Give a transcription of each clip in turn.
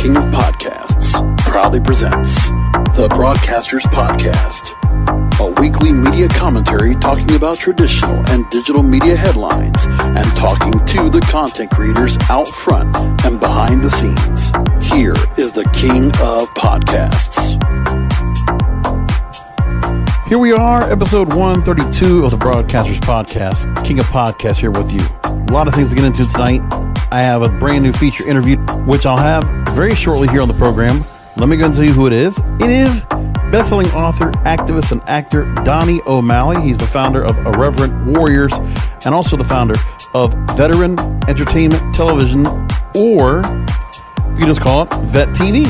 King of Podcasts proudly presents the Broadcasters Podcast, a weekly media commentary talking about traditional and digital media headlines and talking to the content creators out front and behind the scenes. Here is the King of Podcasts. Here we are, episode 132 of the Broadcasters Podcast, King of Podcasts here with you. A lot of things to get into tonight. I have a brand new feature interview, which I'll have very shortly here on the program. Let me go and tell you who it is. It is best-selling author, activist, and actor Donnie O'Malley. He's the founder of Irreverent Warriors and also the founder of Veteran Entertainment Television, or you just call it Vet TV.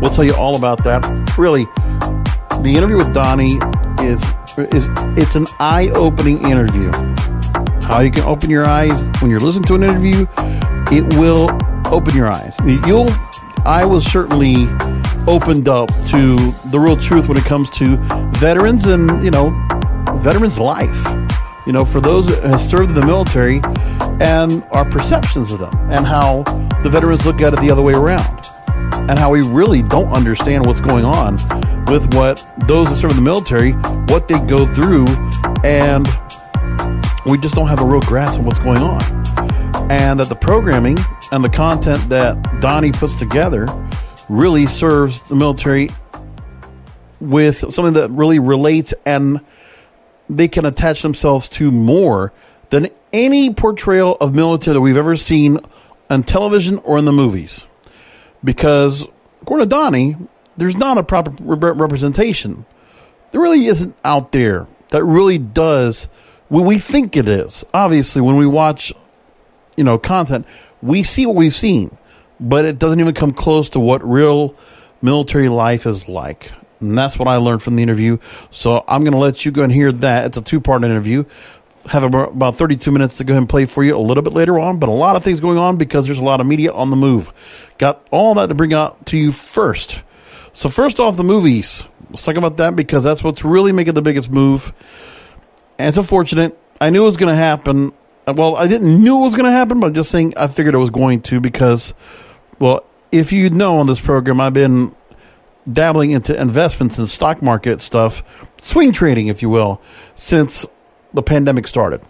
We'll tell you all about that. Really, the interview with Donnie is is it's an eye-opening interview. How you can open your eyes when you're listening to an interview, it will open your eyes. You'll I was certainly opened up to the real truth when it comes to veterans and, you know, veterans' life. You know, for those that have served in the military and our perceptions of them and how the veterans look at it the other way around and how we really don't understand what's going on with what those that serve in the military, what they go through, and we just don't have a real grasp of what's going on. And that the programming and the content that Donnie puts together really serves the military with something that really relates and they can attach themselves to more than any portrayal of military that we've ever seen on television or in the movies. Because, according to Donnie, there's not a proper representation. There really isn't out there that really does what we think it is. Obviously, when we watch, you know, content, we see what we've seen, but it doesn't even come close to what real military life is like. And that's what I learned from the interview. So I'm going to let you go and hear that. It's a two part interview. Have about 32 minutes to go ahead and play for you a little bit later on, but a lot of things going on because there's a lot of media on the move. Got all that to bring out to you first. So, first off, the movies. Let's talk about that because that's what's really making the biggest move. And it's unfortunate. I knew it was going to happen. Uh, well, I didn't knew it was going to happen, but I'm just saying I figured it was going to because, well, if you know on this program, I've been dabbling into investments and stock market stuff, swing trading, if you will, since the pandemic started.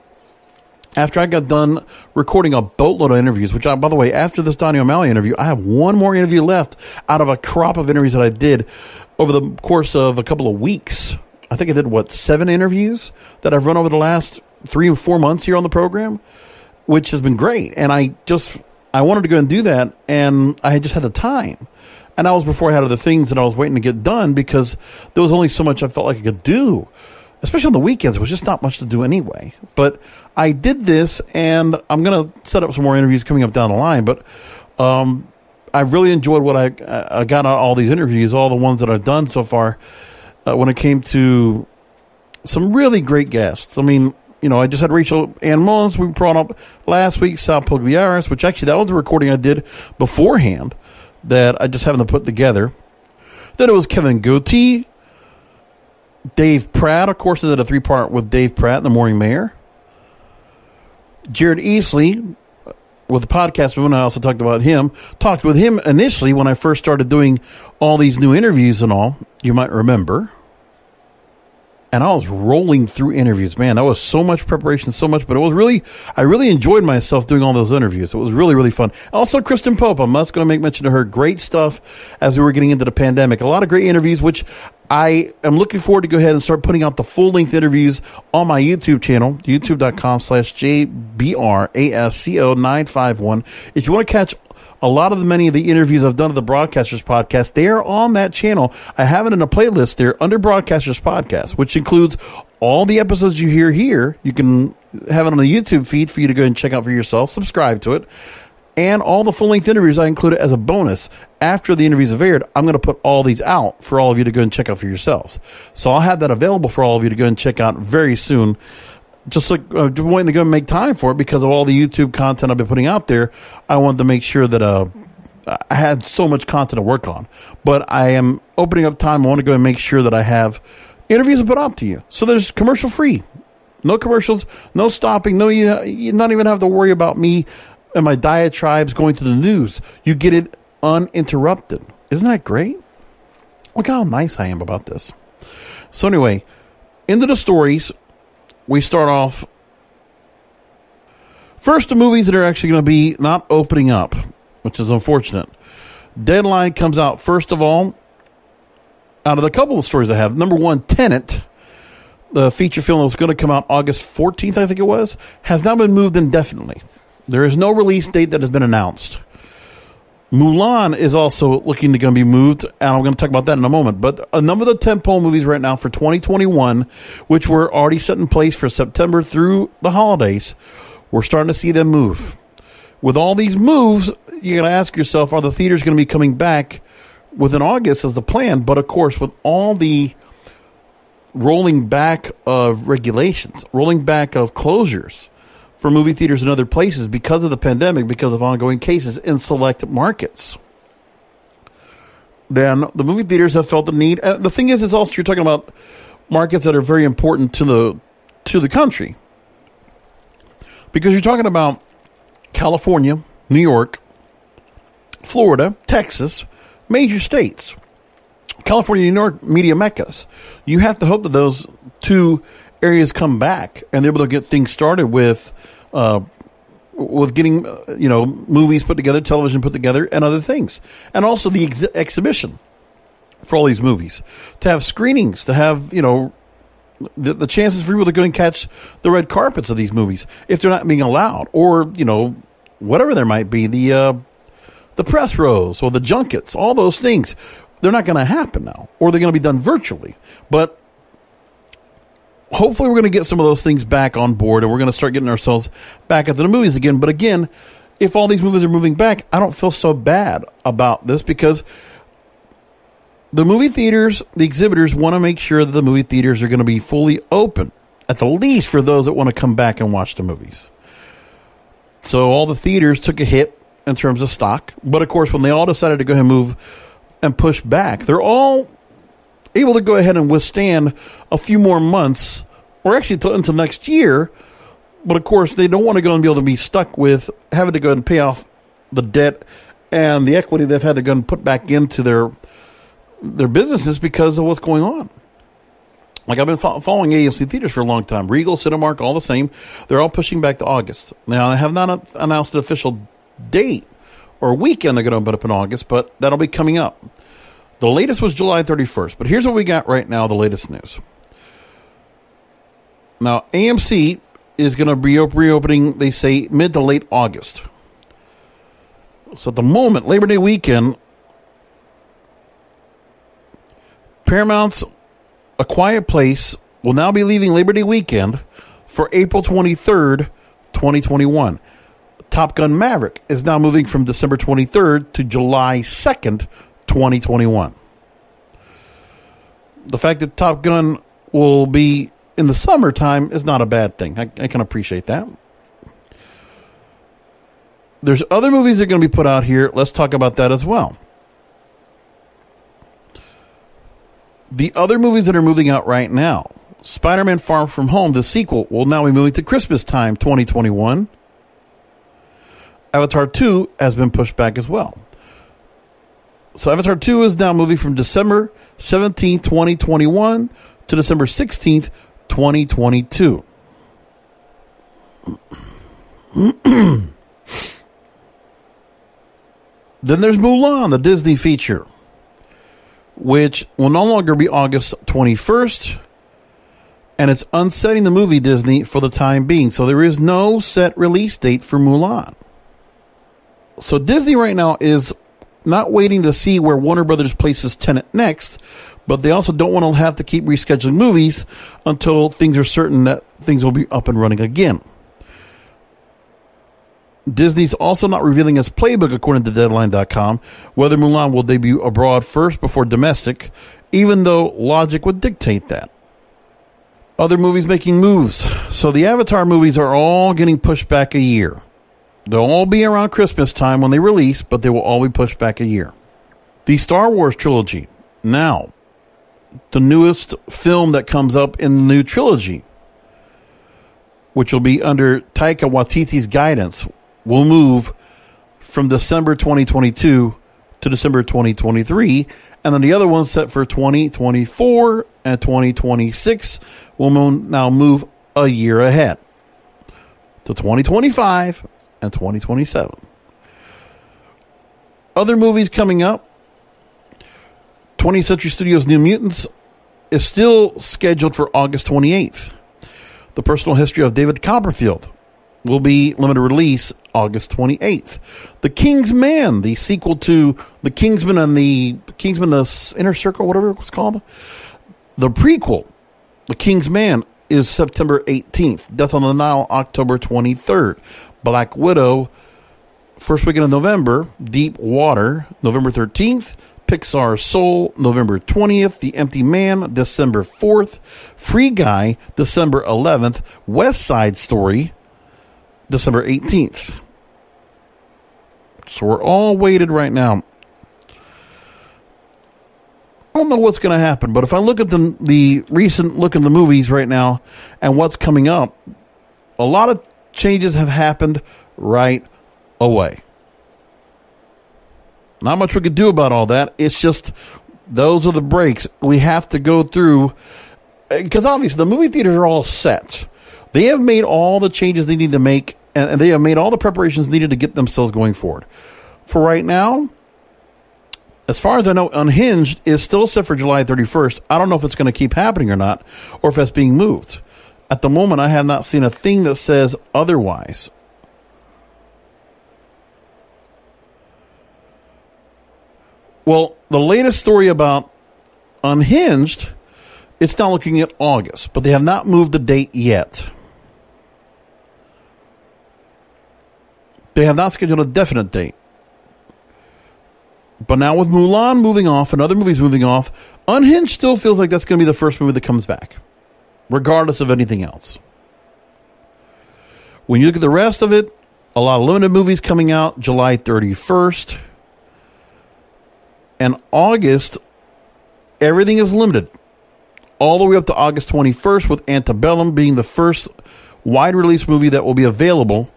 After I got done recording a boatload of interviews, which, I, by the way, after this Donnie O'Malley interview, I have one more interview left out of a crop of interviews that I did over the course of a couple of weeks. I think I did what seven interviews that I've run over the last three or four months here on the program, which has been great. And I just I wanted to go and do that, and I had just had the time. And that was before I had other things that I was waiting to get done because there was only so much I felt like I could do, especially on the weekends. It was just not much to do anyway. But I did this, and I'm going to set up some more interviews coming up down the line. But um, I really enjoyed what I, I got out all these interviews, all the ones that I've done so far. Uh, when it came to some really great guests. I mean, you know, I just had Rachel Ann Mullins. We brought up last week, Sal Pugliaris, which actually that was a recording I did beforehand that I just happened to put together. Then it was Kevin Goatee, Dave Pratt. Of course, I did a three part with Dave Pratt, the Morning Mayor. Jared Easley uh, with the podcast, when I also talked about him, talked with him initially when I first started doing all these new interviews and all. You might remember and I was rolling through interviews. Man, that was so much preparation, so much, but it was really, I really enjoyed myself doing all those interviews. It was really, really fun. Also, Kristen Pope, I'm not going to make mention of her. Great stuff as we were getting into the pandemic. A lot of great interviews, which I am looking forward to go ahead and start putting out the full length interviews on my YouTube channel, youtube.com slash JBRASCO951. If you want to catch a lot of the many of the interviews I've done of the Broadcasters Podcast, they are on that channel. I have it in a playlist there under Broadcasters Podcast, which includes all the episodes you hear here. You can have it on the YouTube feed for you to go and check out for yourself. Subscribe to it. And all the full length interviews I included as a bonus. After the interviews have aired, I'm going to put all these out for all of you to go and check out for yourselves. So I'll have that available for all of you to go and check out very soon just like uh, wanting to go and make time for it because of all the YouTube content I've been putting out there. I wanted to make sure that uh, I had so much content to work on. But I am opening up time. I want to go and make sure that I have interviews put out to you. So there's commercial free, no commercials, no stopping, no you, you not even have to worry about me and my diatribes going to the news. You get it uninterrupted. Isn't that great? Look how nice I am about this. So, anyway, into the stories, we start off. First, the movies that are actually going to be not opening up, which is unfortunate. Deadline comes out first of all. Out of the couple of stories I have, number one, Tenet, the feature film that was going to come out August 14th, I think it was, has now been moved indefinitely. There is no release date that has been announced. Mulan is also looking to going to be moved, and I'm going to talk about that in a moment. But a number of the tentpole movies right now for 2021, which were already set in place for September through the holidays, we're starting to see them move. With all these moves, you're going to ask yourself, are the theaters going to be coming back within August as the plan? But of course, with all the rolling back of regulations, rolling back of closures for movie theaters in other places because of the pandemic, because of ongoing cases in select markets. Then the movie theaters have felt the need. And the thing is, is also you're talking about markets that are very important to the to the country because you're talking about California, New York, Florida, Texas, major states. California, New York, media meccas. You have to hope that those two areas come back and they're able to get things started with, uh, with getting uh, you know movies put together, television put together, and other things, and also the ex- exhibition for all these movies to have screenings, to have you know the, the chances for people to go and catch the red carpets of these movies if they're not being allowed, or you know whatever there might be the uh, the press rows or the junkets, all those things they're not going to happen now, or they're going to be done virtually. But hopefully, we're going to get some of those things back on board, and we're going to start getting ourselves back at the movies again. But again, if all these movies are moving back, I don't feel so bad about this because the movie theaters, the exhibitors want to make sure that the movie theaters are going to be fully open, at the least for those that want to come back and watch the movies. So all the theaters took a hit in terms of stock, but of course, when they all decided to go ahead and move and push back. They're all able to go ahead and withstand a few more months, or actually until next year. But of course, they don't want to go and be able to be stuck with having to go and pay off the debt and the equity they've had to go and put back into their their businesses because of what's going on. Like I've been fo- following AMC theaters for a long time. Regal, Cinemark, all the same. They're all pushing back to August. Now, I have not announced an official date or weekend they're going to open up in August, but that'll be coming up. The latest was July 31st, but here's what we got right now the latest news. Now, AMC is going to be reopening, they say, mid to late August. So at the moment, Labor Day weekend, Paramount's A Quiet Place will now be leaving Labor Day weekend for April 23rd, 2021. Top Gun Maverick is now moving from December 23rd to July 2nd, 2021. The fact that Top Gun will be in the summertime is not a bad thing. I, I can appreciate that. There's other movies that are going to be put out here. Let's talk about that as well. The other movies that are moving out right now Spider Man Far From Home, the sequel, will now be moving to Christmas time 2021. Avatar 2 has been pushed back as well. So Avatar 2 is now moving from December 17th, 2021 to December 16th, 2022. then there's Mulan, the Disney feature, which will no longer be August 21st, and it's unsetting the movie Disney for the time being. So there is no set release date for Mulan so Disney right now is not waiting to see where Warner Brothers places Tenet next, but they also don't want to have to keep rescheduling movies until things are certain that things will be up and running again. Disney's also not revealing its playbook, according to Deadline.com, whether Mulan will debut abroad first before domestic, even though logic would dictate that. Other movies making moves. So the Avatar movies are all getting pushed back a year. They'll all be around Christmas time when they release, but they will all be pushed back a year. The Star Wars trilogy, now, the newest film that comes up in the new trilogy, which will be under Taika Waititi's guidance, will move from December 2022 to December 2023. And then the other one's set for 2024 and 2026 will now move a year ahead to 2025 and 2027. Other movies coming up 20th Century Studios' New Mutants is still scheduled for August 28th. The personal history of David Copperfield will be limited release August 28th. The King's Man, the sequel to The Kingsman and the Kingsman, the Inner Circle, whatever it was called, the prequel, The King's Man, is September 18th. Death on the Nile, October 23rd. Black Widow, first weekend of November. Deep Water, November 13th. Pixar Soul, November 20th. The Empty Man, December 4th. Free Guy, December 11th. West Side Story, December 18th. So we're all weighted right now. I don't know what's going to happen, but if I look at the the recent look in the movies right now and what's coming up, a lot of changes have happened right away. Not much we could do about all that. It's just those are the breaks we have to go through because obviously the movie theaters are all set. They have made all the changes they need to make and they have made all the preparations needed to get themselves going forward. For right now, as far as I know, Unhinged is still set for July 31st. I don't know if it's going to keep happening or not, or if it's being moved. At the moment, I have not seen a thing that says otherwise. Well, the latest story about Unhinged, it's now looking at August, but they have not moved the date yet. They have not scheduled a definite date. But now with Mulan moving off and other movies moving off, Unhinged still feels like that's going to be the first movie that comes back, regardless of anything else. When you look at the rest of it, a lot of limited movies coming out July 31st. And August, everything is limited. All the way up to August 21st, with Antebellum being the first wide release movie that will be available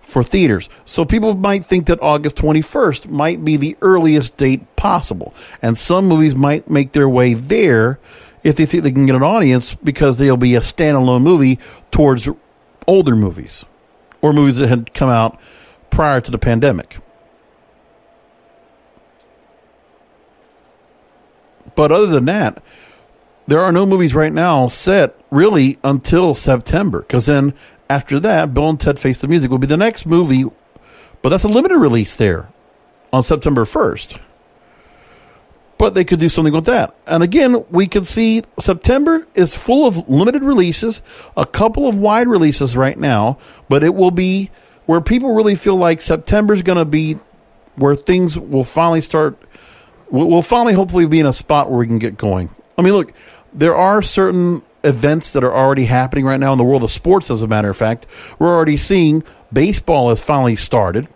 for theaters. So people might think that August 21st might be the earliest date possible. And some movies might make their way there if they think they can get an audience because they'll be a standalone movie towards older movies or movies that had come out prior to the pandemic. But other than that, there are no movies right now set really until September because then after that, Bill and Ted Face the Music will be the next movie, but that's a limited release there on September 1st. But they could do something with that. And again, we can see September is full of limited releases, a couple of wide releases right now, but it will be where people really feel like September is going to be where things will finally start. We'll finally, hopefully, be in a spot where we can get going. I mean, look, there are certain events that are already happening right now in the world of sports, as a matter of fact. We're already seeing baseball has finally started.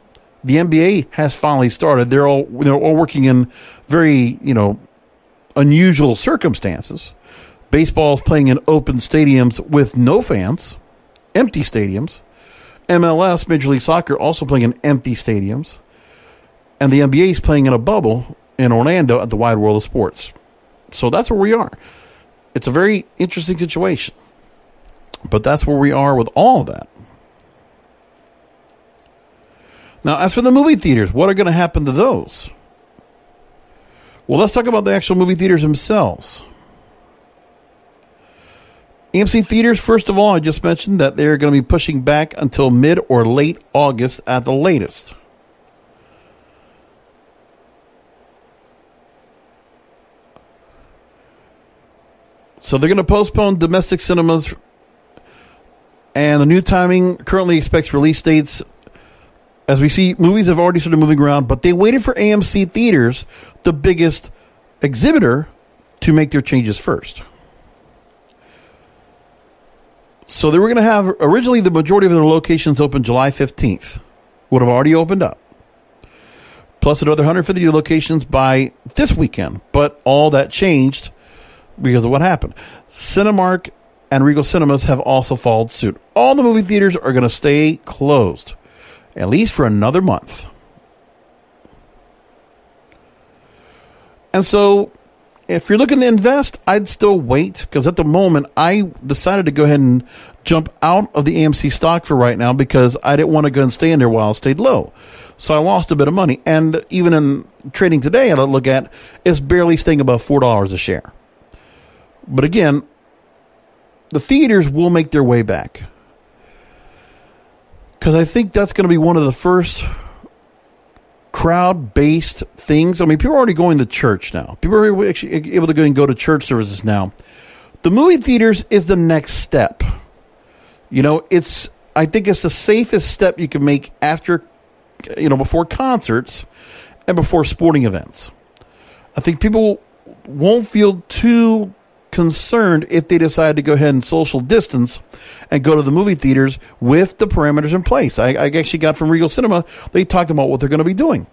The NBA has finally started. They're all they're all working in very you know unusual circumstances. Baseball is playing in open stadiums with no fans, empty stadiums. MLS, Major League Soccer, also playing in empty stadiums, and the NBA is playing in a bubble in Orlando at the Wide World of Sports. So that's where we are. It's a very interesting situation. But that's where we are with all of that. Now, as for the movie theaters, what are going to happen to those? Well, let's talk about the actual movie theaters themselves. AMC Theaters, first of all, I just mentioned that they're going to be pushing back until mid or late August at the latest. So they're going to postpone domestic cinemas, and the new timing currently expects release dates. As we see, movies have already started moving around, but they waited for AMC Theaters, the biggest exhibitor, to make their changes first. So they were going to have originally the majority of their locations open July 15th, would have already opened up. Plus another 150 locations by this weekend, but all that changed because of what happened. Cinemark and Regal Cinemas have also followed suit. All the movie theaters are going to stay closed, at least for another month. And so if you're looking to invest, I'd still wait because at the moment I decided to go ahead and jump out of the AMC stock for right now because I didn't want to go and stay in there while it stayed low. So I lost a bit of money. And even in trading today, I look at it's barely staying above $4 a share. But again, the theaters will make their way back. Because I think that's going to be one of the first crowd based things. I mean, people are already going to church now. People are actually able to go and go to church services now. The movie theaters is the next step. You know, it's I think it's the safest step you can make after you know before concerts and before sporting events. I think people won't feel too concerned if they decide to go ahead and social distance and go to the movie theaters with the parameters in place. I, I actually got from Regal Cinema, they talked about what they're going to be doing.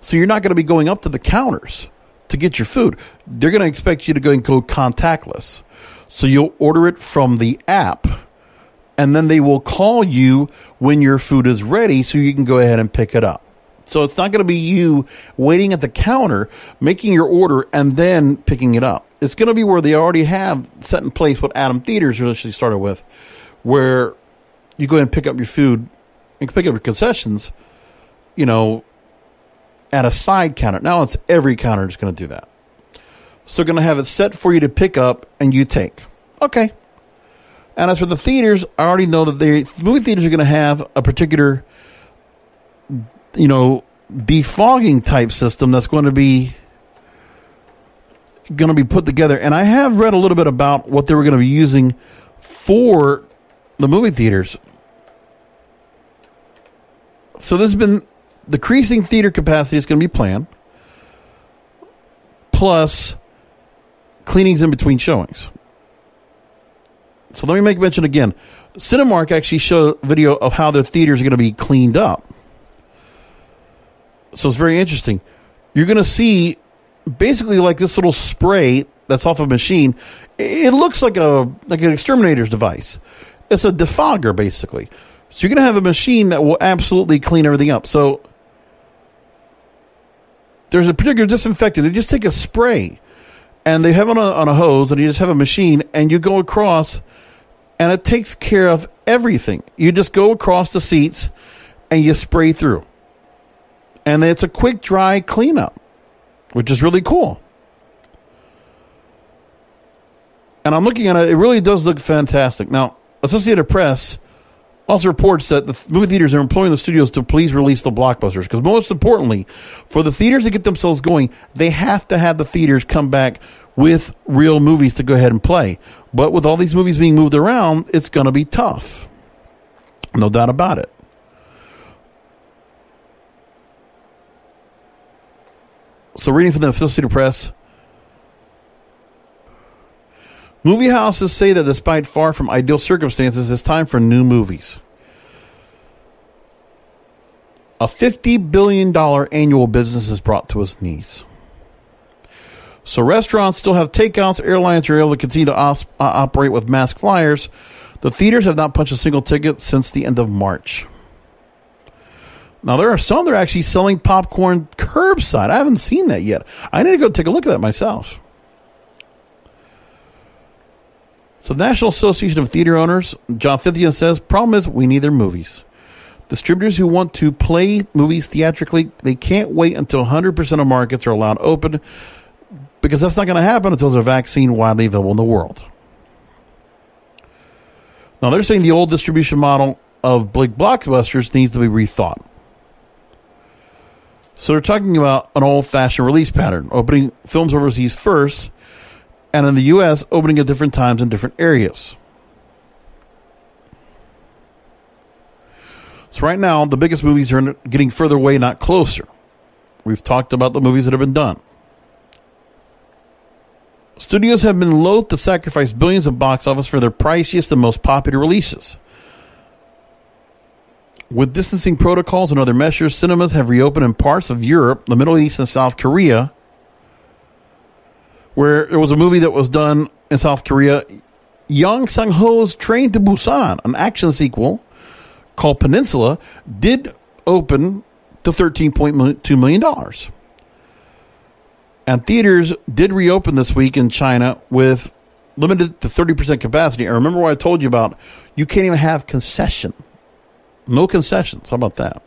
So you're not going to be going up to the counters to get your food. They're going to expect you to go and go contactless. So you'll order it from the app and then they will call you when your food is ready so you can go ahead and pick it up. So it's not going to be you waiting at the counter, making your order, and then picking it up. It's going to be where they already have set in place what Adam Theaters initially started with, where you go and pick up your food and pick up your concessions, you know, at a side counter. Now it's every counter is going to do that. So going to have it set for you to pick up and you take. Okay. And as for the theaters, I already know that the movie theaters are going to have a particular you know, defogging type system that's going to be going to be put together. And I have read a little bit about what they were going to be using for the movie theaters. So there's been decreasing theater capacity is going to be planned, plus cleanings in between showings. So let me make mention again. Cinemark actually showed a video of how their theaters are going to be cleaned up. So it's very interesting. You're going to see basically like this little spray that's off a machine. It looks like a like an exterminator's device. It's a defogger basically. So you're going to have a machine that will absolutely clean everything up. So there's a particular disinfectant. They just take a spray and they have it on a, on a hose and you just have a machine and you go across and it takes care of everything. You just go across the seats and you spray through and it's a quick, dry cleanup, which is really cool. And I'm looking at it; it really does look fantastic. Now, Associated Press also reports that the movie theaters are employing the studios to please release the blockbusters because most importantly, for the theaters to get themselves going, they have to have the theaters come back with real movies to go ahead and play. But with all these movies being moved around, it's going to be tough. No doubt about it. So, reading from the Associated Press. Movie houses say that despite far from ideal circumstances, it's time for new movies. A $50 billion annual business is brought to its knees. So, restaurants still have takeouts, airlines are able to continue to op- uh, operate with mask flyers. The theaters have not punched a single ticket since the end of March. Now there are some that are actually selling popcorn curbside. I haven't seen that yet. I need to go take a look at that myself. So the National Association of Theater Owners, John Fithian says, problem is we need their movies. Distributors who want to play movies theatrically, they can't wait until 100% of markets are allowed open because that's not going to happen until there's a vaccine widely available in the world. Now they're saying the old distribution model of big blockbusters needs to be rethought. So they're talking about an old fashioned release pattern, opening films overseas first, and in the U.S., opening at different times in different areas. So right now, the biggest movies are getting further away, not closer. We've talked about the movies that have been done. Studios have been loath to sacrifice billions of box office for their priciest and most popular releases. With distancing protocols and other measures, cinemas have reopened in parts of Europe, the Middle East, and South Korea, where there was a movie that was done in South Korea. Yeon Sang Ho's Train to Busan, an action sequel called Peninsula, did open to $13.2 million. And theaters did reopen this week in China with limited to 30% capacity. I remember what I told you about you can't even have concession. No concessions. How about that?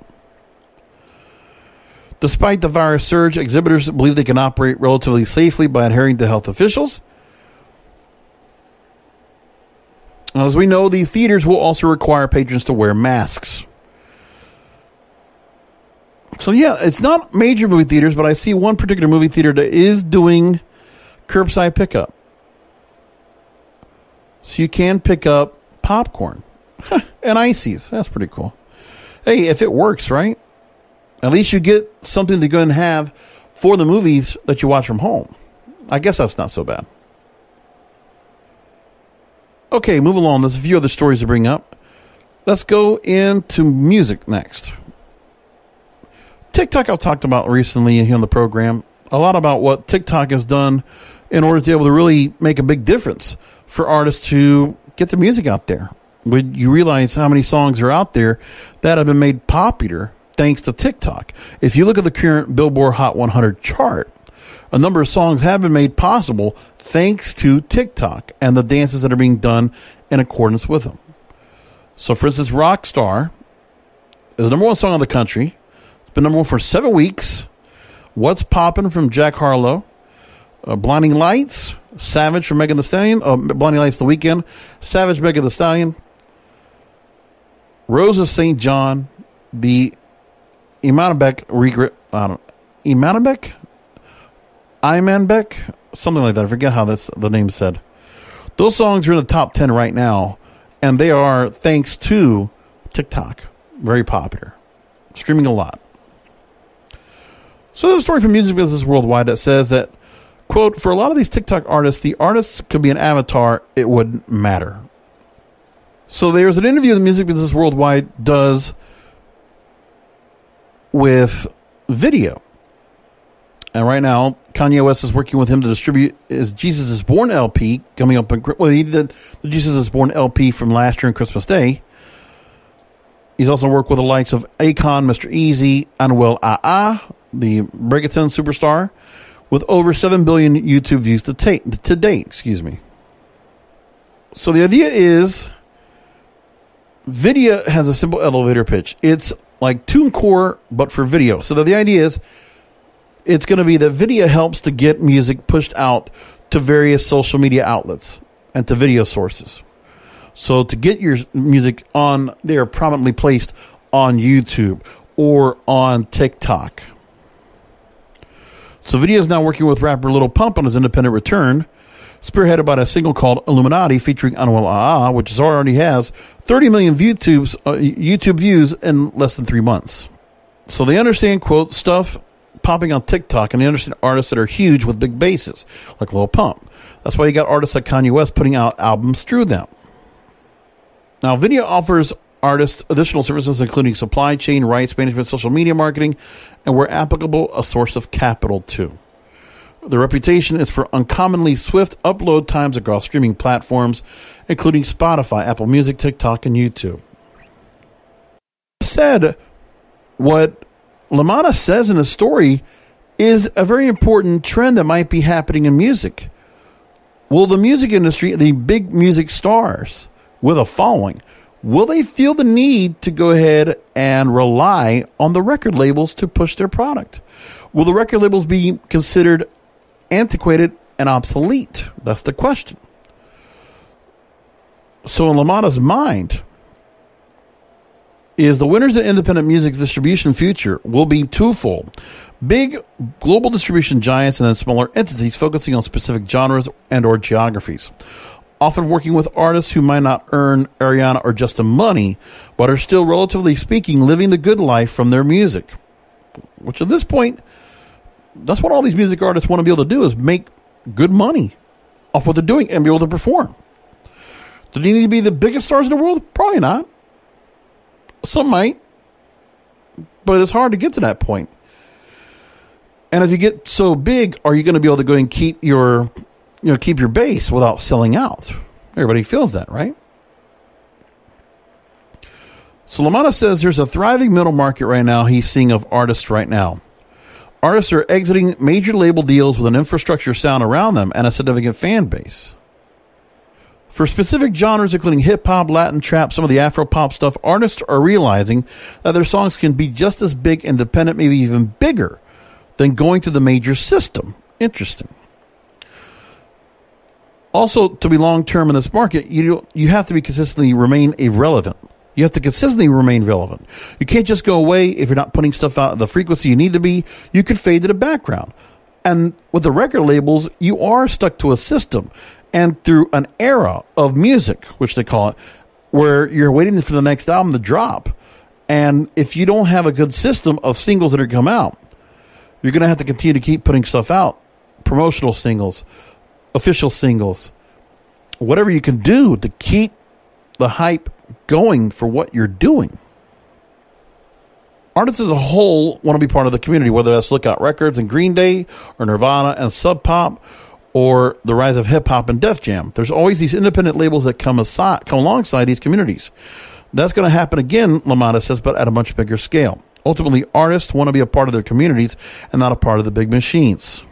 Despite the virus surge, exhibitors believe they can operate relatively safely by adhering to health officials. As we know, these theaters will also require patrons to wear masks. So, yeah, it's not major movie theaters, but I see one particular movie theater that is doing curbside pickup. So you can pick up popcorn and ices. That's pretty cool. Hey, if it works, right? At least you get something to go and have for the movies that you watch from home. I guess that's not so bad. Okay, move along. There's a few other stories to bring up. Let's go into music next. TikTok, I've talked about recently here on the program a lot about what TikTok has done in order to be able to really make a big difference for artists to get their music out there. When you realize how many songs are out there that have been made popular thanks to TikTok. If you look at the current Billboard Hot 100 chart, a number of songs have been made possible thanks to TikTok and the dances that are being done in accordance with them. So, for instance, Rockstar is the number one song in the country. It's been number one for seven weeks. What's Poppin' from Jack Harlow. Uh, Blinding Lights, Savage from Megan Thee Stallion. Uh, Blinding Lights the Weeknd, Savage, Megan Thee Stallion. Roses SAINt JHN. The Imanbek regret. I don't. Um, Imanbek. Imanbek. Something like that. I forget how that's the name said. Those songs are in the top ten right now, and they are thanks to TikTok. Very popular, streaming a lot. So there's a story from Music Business Worldwide that says that, quote, for a lot of these TikTok artists, the artists could be an avatar, it wouldn't matter. So there's an interview the Music Business Worldwide does with Vydia. And right now, Kanye West is working with him to distribute his Jesus is Born LP coming up. In, well, he did the Jesus is Born LP from last year on Christmas Day. He's also worked with the likes of Akon, Mr. Eazi, Anuel AA, the reggaeton superstar, with over 7 billion YouTube views to, take, to date. Excuse me. So the idea is Vydia has a simple elevator pitch. It's like TuneCore, but for video. So the, the idea is it's going to be that Vydia helps to get music pushed out to various social media outlets and to video sources. So to get your music on, they are prominently placed on YouTube or on TikTok. So Vydia is now working with rapper Lil Pump on his independent return, spearheaded by a single called Illuminati featuring Anuel AA, which already has 30 million YouTube's, uh, YouTube views in less than three months. So they understand, quote, stuff popping on TikTok, and they understand artists that are huge with big bases, like Lil Pump. That's why you got artists like Kanye West putting out albums through them. Now, Vydia offers artists additional services including supply chain, rights management, social media marketing, and where applicable, a source of capital too. The reputation is for uncommonly swift upload times across streaming platforms, including Spotify, Apple Music, TikTok, and YouTube. Said what LaManna says in the story is a very important trend that might be happening in music. Will the music industry, the big music stars with a following, will they feel the need to go ahead and rely on the record labels to push their product? Will the record labels be considered antiquated and obsolete? That's the question. So, in LaManna's mind, is the winners of independent music distribution future will be twofold. Big global distribution giants and then smaller entities focusing on specific genres and or geographies often working with artists who might not earn Ariana or Justin money, but are still, relatively speaking, living the good life from their music. Which at this point, that's what all these music artists want to be able to do is make good money off what they're doing and be able to perform. Do they need to be the biggest stars in the world? Probably not. Some might. But it's hard to get to that point. And if you get so big, are you going to be able to go and keep your you know, keep your base without selling out. Everybody feels that, right? So says there's a thriving middle market right now he's seeing of artists right now. Artists are exiting major label deals with an infrastructure sound around them and a significant fan base. For specific genres, including hip hop, Latin trap, some of the Afro pop stuff, artists are realizing that their songs can be just as big, independent, maybe even bigger than going to the major system. Interesting. Also, to be long term in this market, you you have to be consistently remain irrelevant. You have to consistently remain relevant. You can't just go away if you're not putting stuff out at the frequency you need to be. You could fade to the background. And with the record labels, you are stuck to a system and through an era of music, which they call it, where you're waiting for the next album to drop. And if you don't have a good system of singles that are come out, you're going to have to continue to keep putting stuff out, promotional singles, official singles, whatever you can do to keep the hype going for what you're doing. Artists as a whole want to be part of the community, whether that's Lookout Records and Green Day, or Nirvana and Sub Pop, or the rise of hip hop and Def Jam. There's always these independent labels that come aside, come alongside these communities. That's going to happen again, LaManna says, but at a much bigger scale. Ultimately, artists want to be a part of their communities and not a part of the big machines.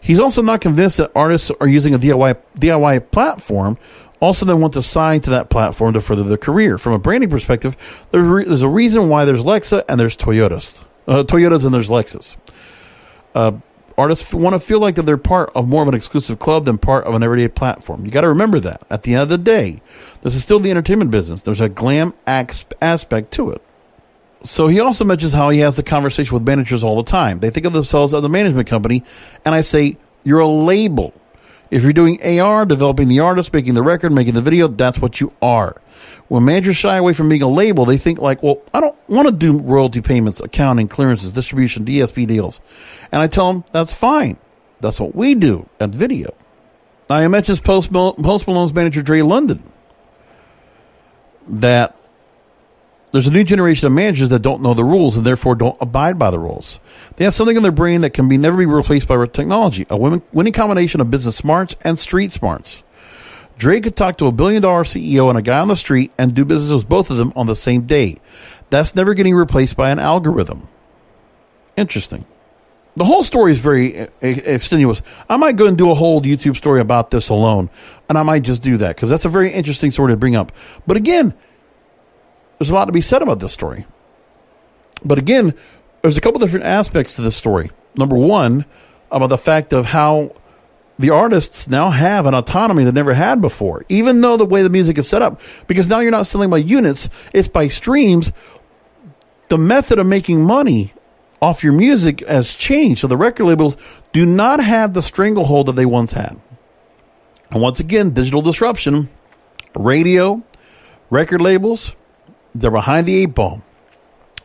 He's also not convinced that artists are using a DIY, DIY platform also they want to sign to that platform to further their career. From a branding perspective, there's a reason why there's Lexa and there's Toyotas. Uh, Toyotas and there's Lexus. Uh, artists want to feel like that they're part of more of an exclusive club than part of an everyday platform. You got to remember that. At the end of the day, this is still the entertainment business. There's a glam aspect to it. So he also mentions how he has the conversation with managers all the time. They think of themselves as a management company, and I say, you're a label. If you're doing AR, developing the artist, making the record, making the Vydia, that's what you are. When managers shy away from being a label, they think like, well, I don't want to do royalty payments, accounting, clearances, distribution, DSP deals. And I tell them, that's fine. That's what we do at video. Now, I mentioned Post, Post Malone's manager, Dre London, that there's a new generation of managers that don't know the rules and therefore don't abide by the rules. They have something in their brain that can be never be replaced by technology, a winning combination of business smarts and street smarts. Dre could talk to a billion dollar CEO and a guy on the street and do business with both of them on the same day. That's never getting replaced by an algorithm. Interesting. The whole story is very uh, extenuous. I might go and do a whole YouTube story about this alone, and I might just do that because that's a very interesting story to bring up. But again, there's a lot to be said about this story. But again, there's a couple different aspects to this story. Number one, about the fact of how the artists now have an autonomy they never had before, even though the way the music is set up, because now you're not selling by units, it's by streams. The method of making money off your music has changed. So the record labels do not have the stranglehold that they once had. And once again, digital disruption, radio, record labels, they're behind the eight ball.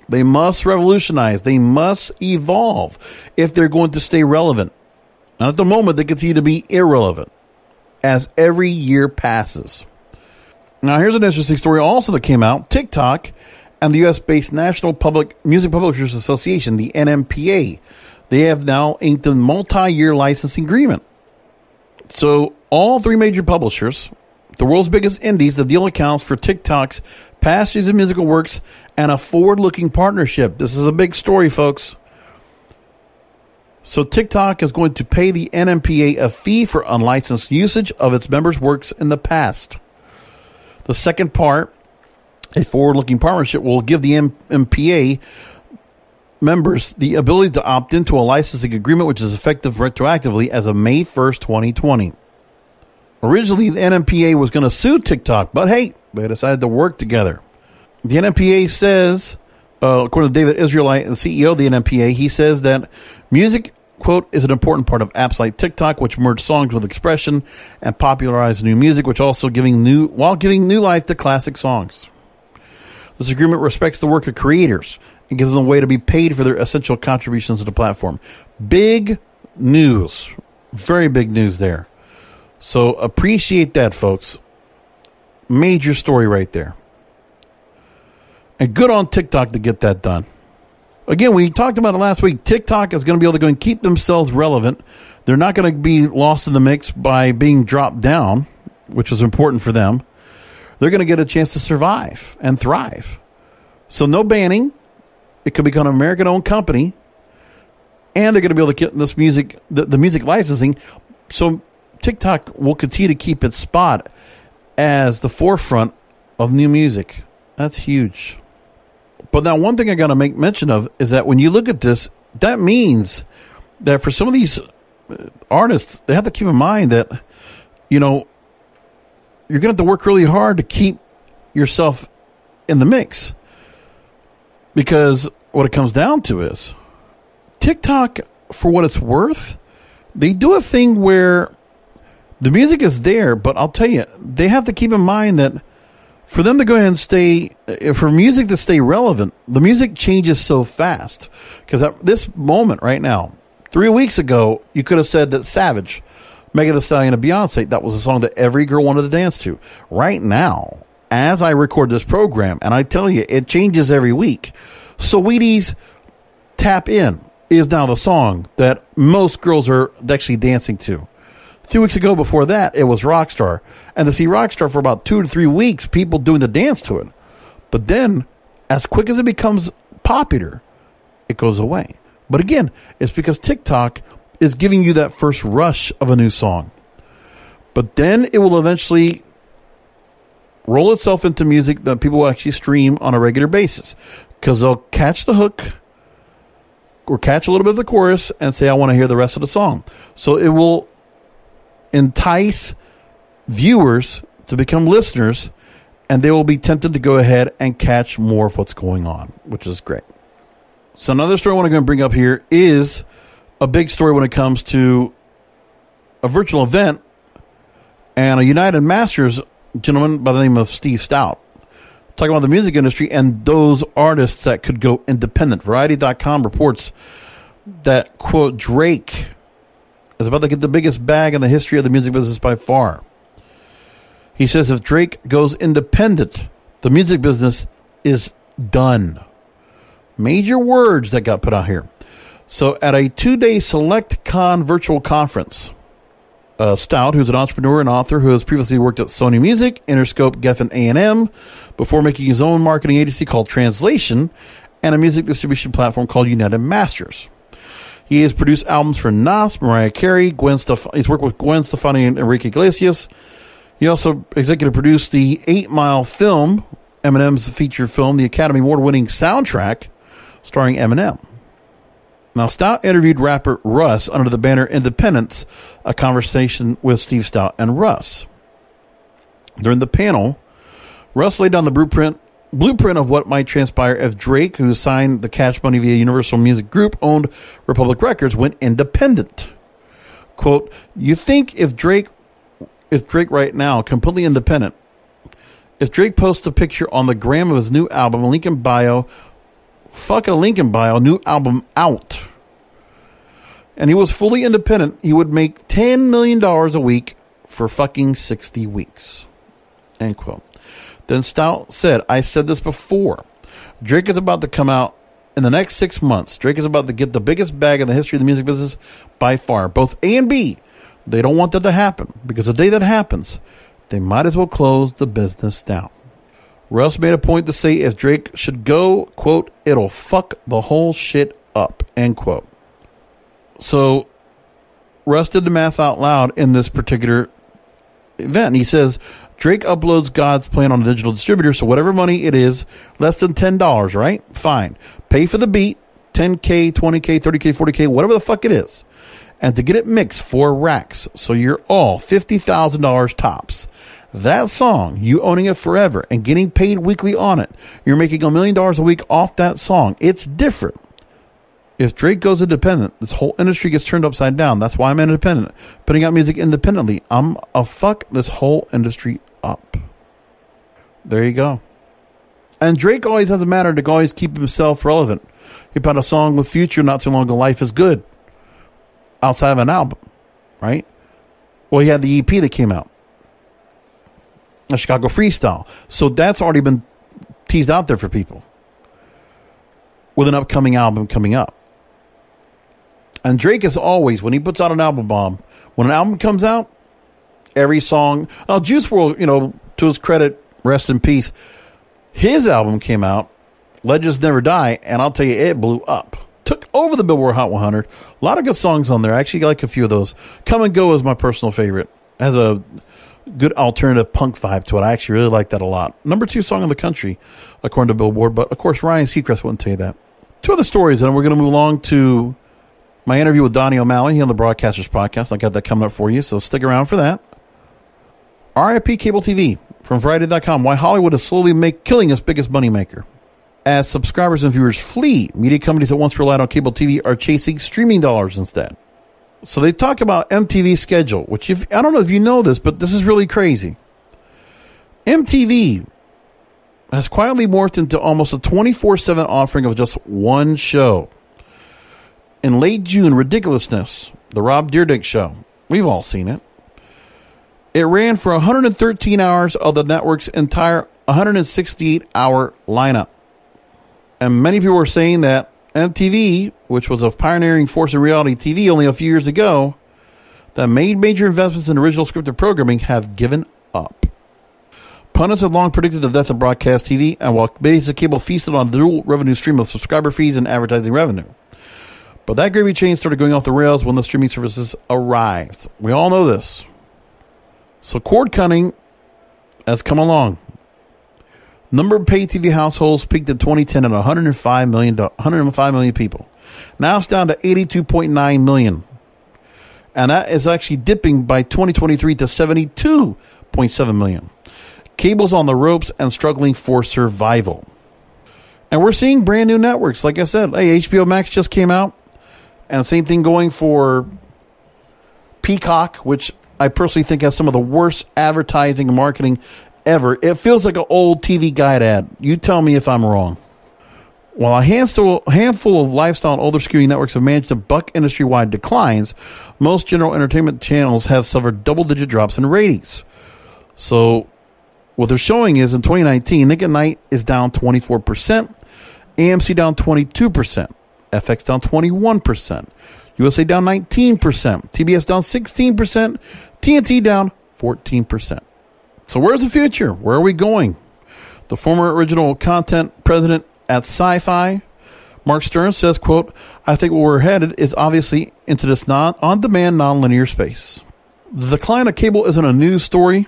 They must revolutionize. They must evolve if they're going to stay relevant. And at the moment, they continue to be irrelevant as every year passes. Now, here's an interesting story also that came out TikTok and the U.S. based National Public Music Publishers Association, the NMPA, they have now inked a multi year licensing agreement. So, all three major publishers, the world's biggest indies, the deal accounts for TikTok's past years of musical works and a forward looking partnership. This is a big story, folks. So, TikTok is going to pay the NMPA a fee for unlicensed usage of its members' works in the past. The second part a forward looking partnership will give the NMPA members the ability to opt into a licensing agreement which is effective retroactively as of May 1st, 2020. Originally, the NMPA was going to sue TikTok, but hey, they decided to work together. The NMPA says, uh, according to David Israelite, the CEO of the NMPA, he says that music, quote, is an important part of apps like TikTok, which merge songs with expression and popularize new music, which also giving new, while giving new life to classic songs. This agreement respects the work of creators and gives them a way to be paid for their essential contributions to the platform. Big news. Very big news there. So appreciate that, folks. Major story right there. And good on TikTok to get that done. Again, we talked about it last week. TikTok is going to be able to go and keep themselves relevant. They're not going to be lost in the mix by being dropped down, which is important for them they're going to get a chance to survive and thrive. So no banning. It could become an American owned company. and they're going to be able to get this music, the, the music licensing. So TikTok will continue to keep its spot as the forefront of new music. That's huge. But now, one thing I got to make mention of is that when you look at this, that means that for some of these uh, artists, they have to keep in mind that, you know, you're going to have to work really hard to keep yourself in the mix. Because what it comes down to is TikTok, for what it's worth, they do a thing where the music is there, but I'll tell you, they have to keep in mind that for them to go ahead and stay, uh, for music to stay relevant, the music changes so fast. Because at this moment right now, three weeks ago, you could have said that Savage, Megan Thee Stallion, and Beyonce, that was a song that every girl wanted to dance to. Right now, as I record this program, and I tell you, it changes every week. Saweetie's Tap In is now the song that most girls are actually dancing to. Two weeks ago, before that, it was Rockstar. And to see Rockstar for about two to three weeks, people doing the dance to it. But then, as quick as it becomes popular, it goes away. But again, it's because TikTok is giving you that first rush of a new song. But then it will eventually roll itself into music that people will actually stream on a regular basis because they'll catch the hook or catch a little bit of the chorus and say, I want to hear the rest of the song. So it will entice viewers to become listeners and they will be tempted to go ahead and catch more of what's going on, which is great. So, another story I want to bring up here is a big story when it comes to a virtual event and a United Masters gentleman by the name of Steve Stoute talking about the music industry and those artists that could go independent. Variety.com reports that, quote, Drake is about to get the biggest bag in the history of the music business by far. He says if Drake goes independent, the music business is done. Major words that got put out here. So, at a two day Select Con virtual conference, uh, Stoute, who's an entrepreneur and author who has previously worked at Sony Music, Interscope, Geffen A&M, before making his own marketing agency called Translation and a music distribution platform called United Masters. He has produced albums for Nas, Mariah Carey, Gwen He's worked with Gwen Stefani and Enrique Iglesias. He also executive produced the Eight Mile film, Eminem's feature film, the Academy Award winning soundtrack starring Eminem. Now, Stoute interviewed rapper Russ under the banner Independence, a conversation with Steve Stoute and Russ. During the panel, Russ laid down the blueprint blueprint of what might transpire if Drake, who signed the cash money via Universal Music Group, owned Republic Records, went independent. Quote, you think if Drake if Drake right now, completely independent, if Drake posts a picture on the gram of his new album, Lincoln Bio, fuck a Lincoln Bio, new album out, and he was fully independent, he would make $10 million a week for fucking 60 weeks. End quote. Then Stoute said, I said this before. Drake is about to come out in the next six months. Drake is about to get the biggest bag in the history of the music business by far. Both A and B, they don't want that to happen because the day that happens, they might as well close the business down. Russ made a point to say if Drake should go, quote, it'll fuck the whole shit up, end quote. So Russ did the math out loud in this particular event. He says Drake uploads God's plan on a digital distributor, so whatever money it is, less than ten dollars, right? Fine. Pay for the beat, 10k, 20k, 30k, 40k, whatever the fuck it is. And to get it mixed, four racks. So you're all $50,000 tops. That song, you owning it forever and getting paid weekly on it, you're making a million dollars a week off that song. It's different. If Drake goes independent, this whole industry gets turned upside down. That's why I'm independent. Putting out music independently. I'm a fuck this whole industry. There you go. And Drake always has a manner to always keep himself relevant. He put a song with Future not too long ago, Life is Good, outside of an album, right? Well, he had the EP that came out, a Chicago Freestyle. So that's already been teased out there for people with an upcoming album coming up. And Drake is always, when he puts out an album bomb, when an album comes out, every song. Now, Juice WRLD, you know, to his credit, rest in peace. His album came out, Legends Never Die, and I'll tell you, it blew up. Took over the Billboard Hot 100. A lot of good songs on there. I actually like a few of those. Come and Go is my personal favorite. Has a good alternative punk vibe to it. I actually really like that a lot. Number two song in the country, according to Billboard. But of course, Ryan Seacrest wouldn't tell you that. Two other stories, and we're going to move along to my interview with Donnie O'Malley on the Broadcasters Podcast. I got that coming up for you, so stick around for that. RIP Cable TV from Variety.com. Why Hollywood is slowly make, killing its biggest moneymaker. As subscribers and viewers flee, media companies that once relied on cable TV are chasing streaming dollars instead. So they talk about MTV schedule, which if, I don't know if you know this, but this is really crazy. MTV has quietly morphed into almost a 24 7 offering of just one show. In late June, Ridiculousness, the Rob Dyrdek show, we've all seen it. It ran for 113 hours of the network's entire 168 hour lineup. And many people were saying that MTV, which was a pioneering force in reality TV only a few years ago, that made major investments in original scripted programming, have given up. Pundits had long predicted the death of broadcast TV, and while basic cable feasted on the dual revenue stream of subscriber fees and advertising revenue. But that gravy train started going off the rails when the streaming services arrived. We all know this. So cord cutting has come along. Number of pay TV households peaked in 2010 at 105 million, 105 million people. Now it's down to 82.9 million. And that is actually dipping by 2023 to 72.7 million. Cable's on the ropes and struggling for survival. And we're seeing brand new networks. Like I said, hey, HBO Max just came out. And same thing going for Peacock, which I personally think has some of the worst advertising and marketing ever. It feels like an old TV guide ad. You tell me if I'm wrong. While a handful, of lifestyle and older skewing networks have managed to buck industry wide declines, most general entertainment channels have suffered double digit drops in ratings. So, what they're showing is in 2019, Nick at Nite is down 24%, AMC down 22%, FX down 21%, USA down 19%, TBS down 16%, TNT down 14%. So where's the future? Where are we going? The former original content president at Sci-Fi, Mark Stern says, quote, I think where we're headed is obviously into this non on-demand non-linear space. The decline of cable isn't a news story,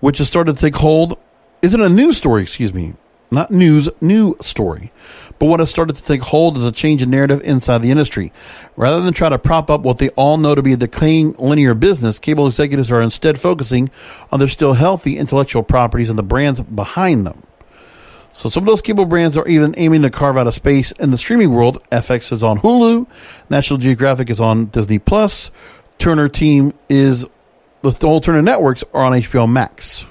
which has started to take hold. Isn't a news story, excuse me. Not news, new story. But what has started to take hold is a change in narrative inside the industry. Rather than try to prop up what they all know to be a decaying linear business, cable executives are instead focusing on their still healthy intellectual properties and the brands behind them. So some of those cable brands are even aiming to carve out a space in the streaming world. FX is on Hulu, National Geographic is on Disney Plus, Turner Team is the whole Turner networks are on HBO Max.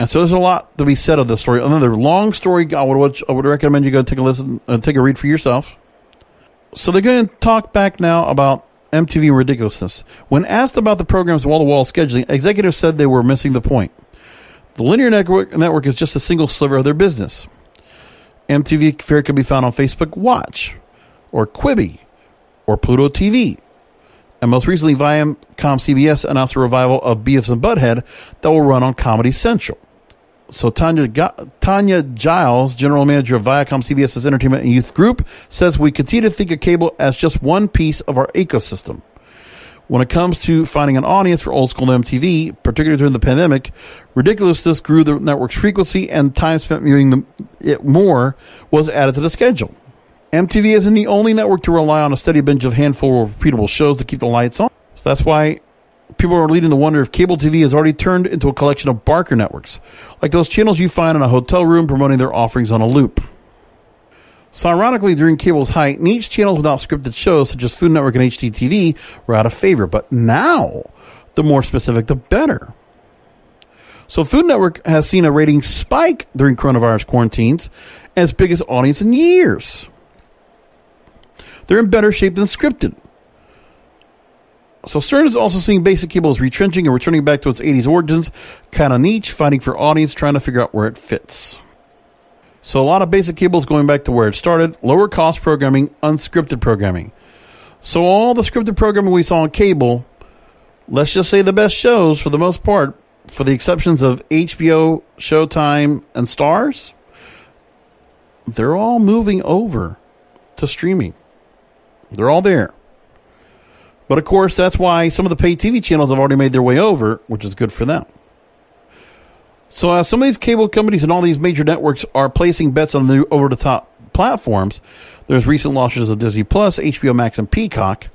And so there's a lot to be said of this story. Another long story. I would, I would recommend you go take a listen, uh, take a read for yourself. So they're going to talk back now about MTV ridiculousness. When asked about the program's wall-to-wall scheduling, executives said they were missing the point. The linear network, network is just a single sliver of their business. MTV Fare can be found on Facebook Watch, or Quibi, or Pluto TV. And most recently, Viacom CBS announced a revival of Beavis and Butthead that will run on Comedy Central. So Tanya Tanya Giles, general manager of Viacom CBS's Entertainment and Youth Group, says we continue to think of cable as just one piece of our ecosystem. When it comes to finding an audience for old school MTV, particularly during the pandemic, ridiculousness grew the network's frequency and time spent viewing it more was added to the schedule. MTV isn't the only network to rely on a steady binge of handful of repeatable shows to keep the lights on. So that's why people are leading to wonder if cable TV has already turned into a collection of barker networks, like those channels you find in a hotel room promoting their offerings on a loop. So, ironically, during cable's height, niche channels without scripted shows such as Food Network and HGTV were out of favor. But now, the more specific, the better. So, Food Network has seen a rating spike during coronavirus quarantines its biggest audience in years. They're in better shape than scripted. So Stern is also seeing basic cable as retrenching and returning back to its 80s origins, kind of niche, fighting for audience, trying to figure out where it fits. So a lot of basic cables going back to where it started, lower cost programming, unscripted programming. So all the scripted programming we saw on cable, let's just say the best shows for the most part, for the exceptions of HBO, Showtime, and Starz, they're all moving over to streaming. They're all there. But of course, that's why some of the paid TV channels have already made their way over, which is good for them. So, as some of these cable companies and all these major networks are placing bets on the over the top platforms, there's recent launches of Disney Plus, HBO Max, and Peacock.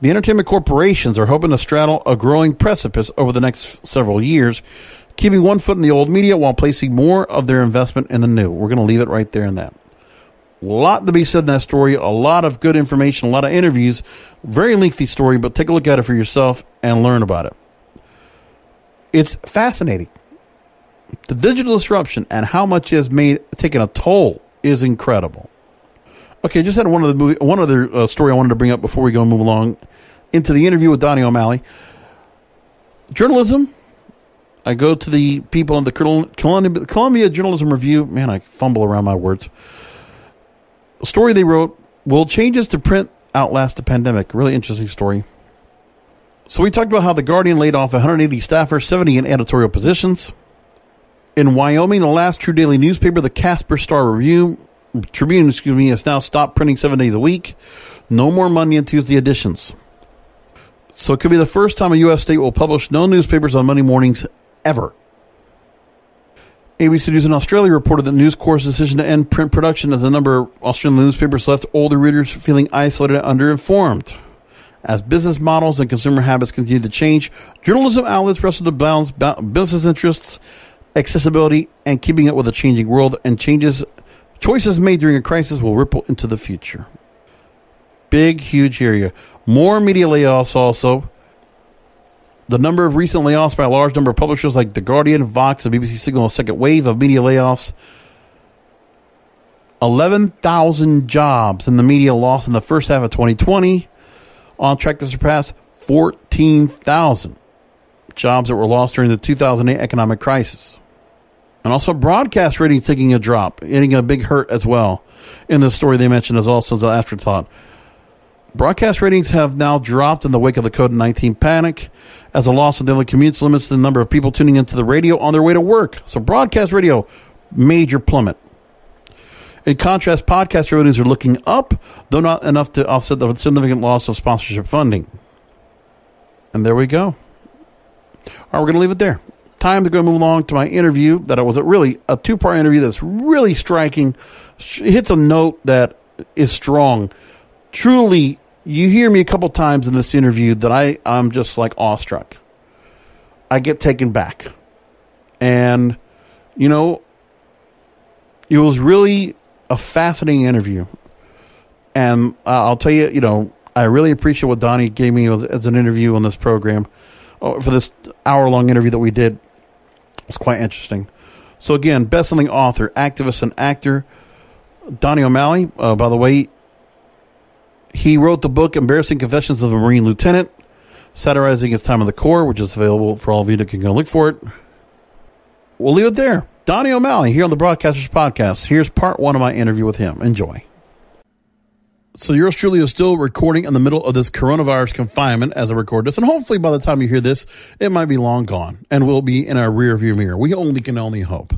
The entertainment corporations are hoping to straddle a growing precipice over the next several years, keeping one foot in the old media while placing more of their investment in the new. We're going to leave it right there in that. A lot to be said in that story, a lot of good information, a lot of interviews. Very lengthy story, but take a look at it for yourself and learn about it. It's fascinating. The digital disruption and how much it has made taken a toll is incredible. Okay, just had one of the movie, one other uh, story I wanted to bring up before we go and move along into the interview with Donnie O'Malley. Journalism. I go to the people in the Columbia Journalism Review. Man, I fumble around my words. Story they wrote: Will changes to print outlast the pandemic? Really interesting story. So we talked about how the Guardian laid off 180 staffers, 70 in editorial positions. In Wyoming, the last true daily newspaper, the Casper Star Review, Tribune, excuse me, has now stopped printing seven days a week. No more Monday and Tuesday editions. So it could be the first time a U.S. state will publish no newspapers on Monday mornings ever. ABC News in Australia reported that News Corp's decision to end print production as a number of Australian newspapers left older readers feeling isolated and underinformed. As business models and consumer habits continue to change, journalism outlets wrestle to balance business interests, accessibility, and keeping up with a changing world, and changes choices made during a crisis will ripple into the future. Big, huge area. More media layoffs also. The number of recent layoffs by a large number of publishers like The Guardian, Vox, and BBC signal a second wave of media layoffs. 11,000 jobs in the media lost in the first half of 2020, on track to surpass 14,000 jobs that were lost during the 2008 economic crisis. And also, broadcast ratings taking a drop, getting a big hurt as well. In the story they mentioned as also the afterthought. Broadcast ratings have now dropped in the wake of the COVID 19 panic as the loss of daily commutes limits the number of people tuning into the radio on their way to work. So, broadcast radio, major plummet. In contrast, podcast revenues are looking up, though not enough to offset the significant loss of sponsorship funding. And there we go. All right, we're going to leave it there. Time to go move along to my interview that was a really a two part interview that's really striking. It hits a note that is strong truly, you hear me a couple times in this interview that I, I'm just like awestruck. I get taken back. And, you know, it was really a fascinating interview. And I'll tell you, you know, I really appreciate what Donnie gave me as an interview on this program oh, for this hour long interview that we did. It's quite interesting. So, again, best selling author, activist, and actor, Donnie O'Malley. Uh, by the way, he wrote the book Embarrassing Confessions of a Marine Lieutenant, satirizing his time in the Corps, which is available for all of you that can go look for it. We'll leave it there. Donnie O'Malley here on the Broadcasters Podcast. Here's part one of my interview with him. Enjoy. So yours truly is still recording in the middle of this coronavirus confinement as I record this, and hopefully by the time you hear this, it might be long gone and we'll be in our rear view mirror. We only can only hope.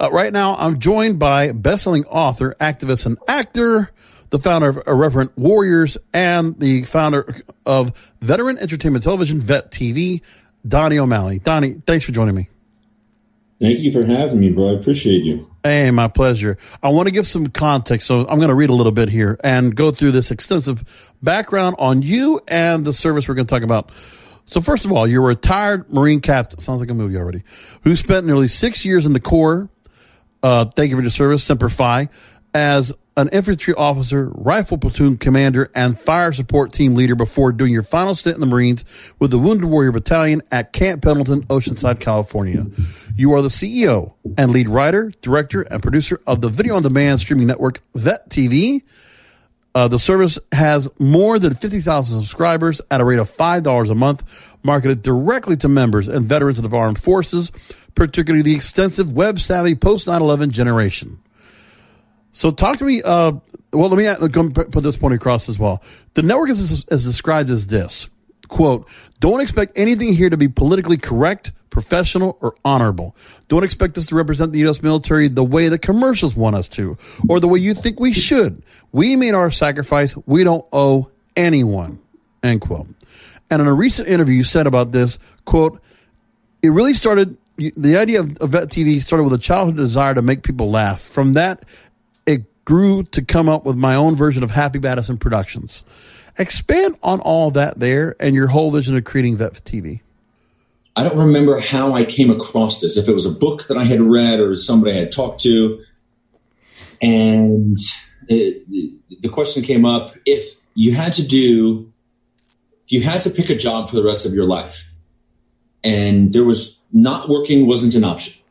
Uh, right now, I'm joined by best-selling author, activist, and actor the founder of Irreverent Warriors, and the founder of Veteran Entertainment Television, VET TV, Donnie O'Malley. Donnie, thanks for joining me. Thank you for having me, bro. I appreciate you. Hey, my pleasure. I want to give some context, so I'm going to read a little bit here and go through this extensive background on you and the service we're going to talk about. So, first of all, you're a retired Marine captain. Sounds like a movie already. Who spent nearly six years in the Corps. Uh, thank you for your service, Semper Fi, as an infantry officer, rifle platoon commander, and fire support team leader before doing your final stint in the Marines with the Wounded Warrior Battalion at Camp Pendleton, Oceanside, California. You are the CEO and lead writer, director, and producer of the video on demand streaming network VET TV. Uh, the service has more than 50,000 subscribers at a rate of $5 a month, marketed directly to members and veterans of the armed forces, particularly the extensive web savvy post 9 11 generation. So talk to me. Uh, well, let me put this point across as well. The network is, is described as this quote, don't expect anything here to be politically correct, professional, or honorable. Don't expect us to represent the U.S. military the way the commercials want us to, or the way you think we should. We made our sacrifice. We don't owe anyone, end quote. And in a recent interview, you said about this, quote, it really started, the idea of, of Vet TV started with a childhood desire to make people laugh. From that, grew to come up with my own version of Happy Madison Productions. Expand on all that there and your whole vision of creating Vet TV. I don't remember how I came across this. If it was a book that I had read or somebody I had talked to, and it, the question came up: if you had to do, if you had to pick a job for the rest of your life, and there was not working wasn't an option,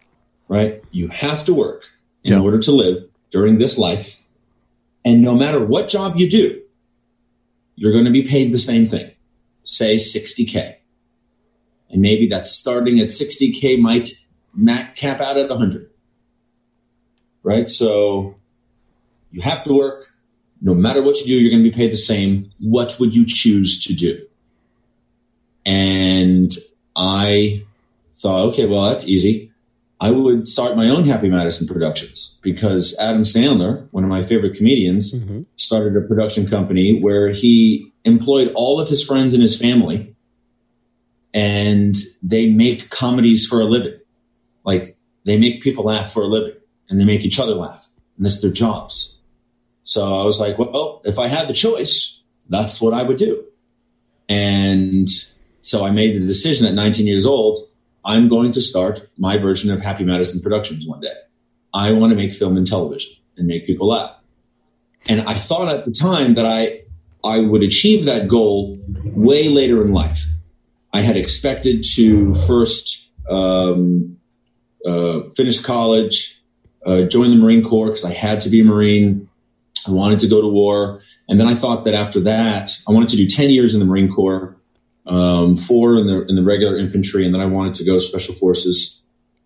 right? You have to work in yeah. order to live during this life, and no matter what job you do, you're going to be paid the same thing, say 60k and maybe that's starting at 60K might cap out at 100. Right? So you have to work. No matter what you do, you're going to be paid the same. What would you choose to do? And I thought, okay, well, that's easy. I would start my own Happy Madison Productions because Adam Sandler, one of my favorite comedians, mm-hmm. started a production company where he employed all of his friends and his family and they make comedies for a living. Like they make people laugh for a living and they make each other laugh. And that's their jobs. So I was like, well, if I had the choice, that's what I would do. And so I made the decision at 19 years old, I'm going to start my version of Happy Madison Productions one day. I want to make film and television and make people laugh. And I thought at the time that I I would achieve that goal way later in life. I had expected to first um, uh, finish college, uh, join the Marine Corps because I had to be a Marine. I wanted to go to war. And then I thought that after that, I wanted to do 10 years in the Marine Corps, um, four in the, in the regular infantry, and then I wanted to go special forces.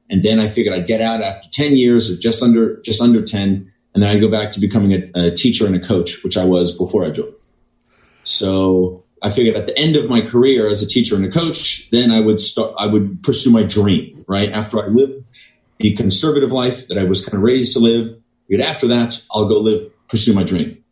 And then I figured I'd get out after 10 years or just under, just under 10. And then I'd go back to becoming a, a teacher and a coach, which I was before I joined. So I figured at the end of my career as a teacher and a coach, then I would start, I would pursue my dream, right? After I lived the conservative life that I was kind of raised to live, after that, I'll go live, pursue my dream.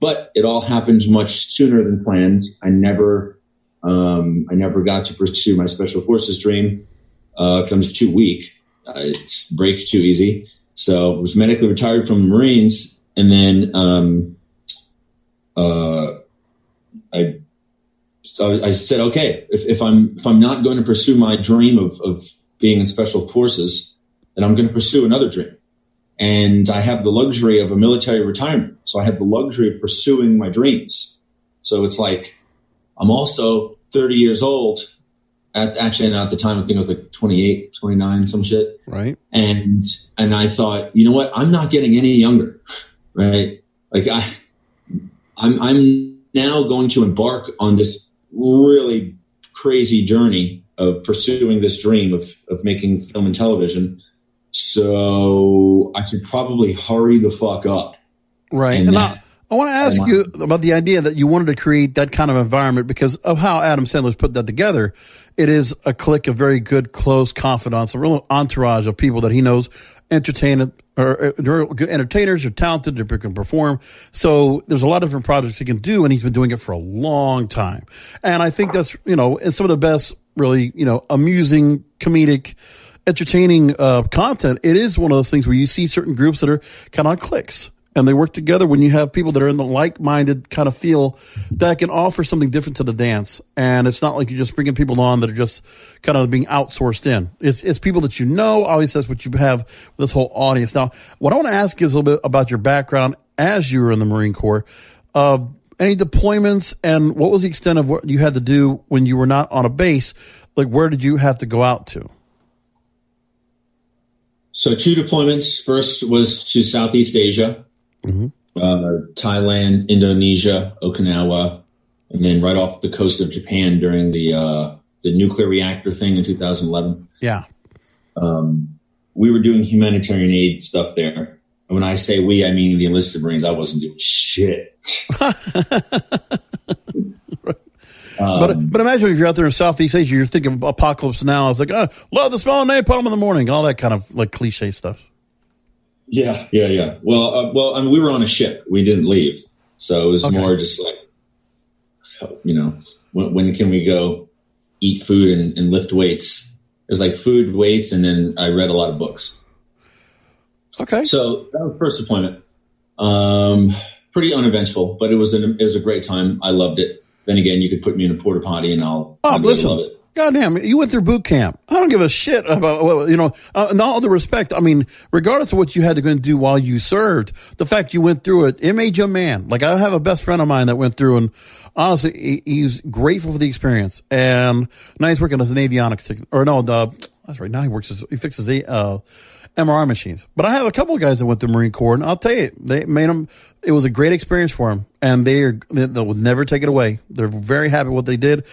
But it all happened much sooner than planned. I never, um, I never got to pursue my special forces dream because uh, I'm just too weak. I break too easy. So I was medically retired from the Marines, and then um, uh, I so I said, okay, if, if I'm if I'm not going to pursue my dream of, of being in special forces, then I'm going to pursue another dream. And I have the luxury of a military retirement. So I have the luxury of pursuing my dreams. So it's like I'm also 30 years old. At actually, at the time, I think I was like 28, 29, some shit. Right. And and I thought, you know what? I'm not getting any younger. Right. Like I, I'm I'm now going to embark on this really crazy journey of pursuing this dream of, of making film and television. So I should probably hurry the fuck up. Right. And, and I, I want to ask you about the idea that you wanted to create that kind of environment because of how Adam Sandler's put that together. It is a clique of very good, close confidants, a real entourage of people that he knows entertain or uh, they're good entertainers, they're talented, they can perform. So there's a lot of different projects he can do, and he's been doing it for a long time. And I think that's you know, and some of the best, really, you know, amusing, comedic, entertaining uh, content. It is one of those things where you see certain groups that are kind of clicks and they work together when you have people that are in the like-minded kind of feel that can offer something different to the dance. And it's not like you're just bringing people on that are just kind of being outsourced in. It's, it's people that you know. Always that's what you have this whole audience. Now what i want to ask is a little bit about your background as you were in the marine corps. Uh, any deployments and what was the extent of what you had to do when you were not on a base? Like where did you have to go out to? So two deployments. First was to southeast asia mm-hmm. uh, Thailand, Indonesia, Okinawa, and then right off the coast of Japan during the uh, the nuclear reactor thing in 2011. Yeah, um, we were doing humanitarian aid stuff there. And when I say we, I mean the enlisted Marines. I wasn't doing shit. Um, but but imagine if you're out there in Southeast Asia, you're thinking apocalypse now. It's like, oh, love the smell of napalm in the morning, and all that kind of like cliche stuff. Yeah, yeah, yeah. Well, uh, well, I mean, we were on a ship. We didn't leave, so it was okay. more just like you know, when, when can we go eat food and, and lift weights? It was like food, weights, and then I read a lot of books. Okay. So that was first appointment. Um, pretty uneventful, but it was an, it was a great time. I loved it. Then again, you could put me in a porta potty and I'll, Oh, I'll listen. Goddamn, you went through boot camp. I don't give a shit about, you know, uh, in all the respect, I mean, regardless of what you had to go and do while you served, the fact you went through it, it made you a man. Like, I have a best friend of mine that went through, and honestly, he's grateful for the experience. And now he's working as an avionics, tech- or no, the, that's right, now he works as, he fixes uh, MRI machines. But I have a couple of guys that went to the Marine Corps, and I'll tell you, they made them. It was a great experience for them, and they are they, will never take it away. They're very happy what they did.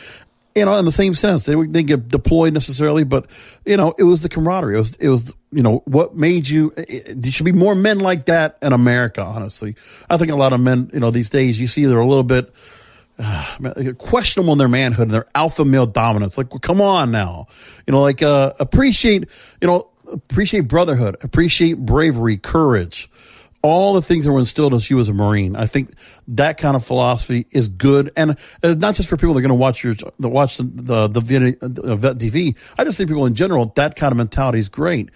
You know, in the same sense, they didn't get deployed necessarily, but you know, it was the camaraderie. It was, it was, you know, what made you. There should be more men like that in America. Honestly, I think a lot of men, you know, these days you see they're a little bit questionable in their manhood and their alpha male dominance. Like, well, come on now, you know, like uh, appreciate, you know, appreciate brotherhood, appreciate bravery, courage, all the things that were instilled as you as a Marine. I think that kind of philosophy is good, and uh, not just for people that are going to watch your the watch the the, the vet TV. I just think people in general that kind of mentality is great.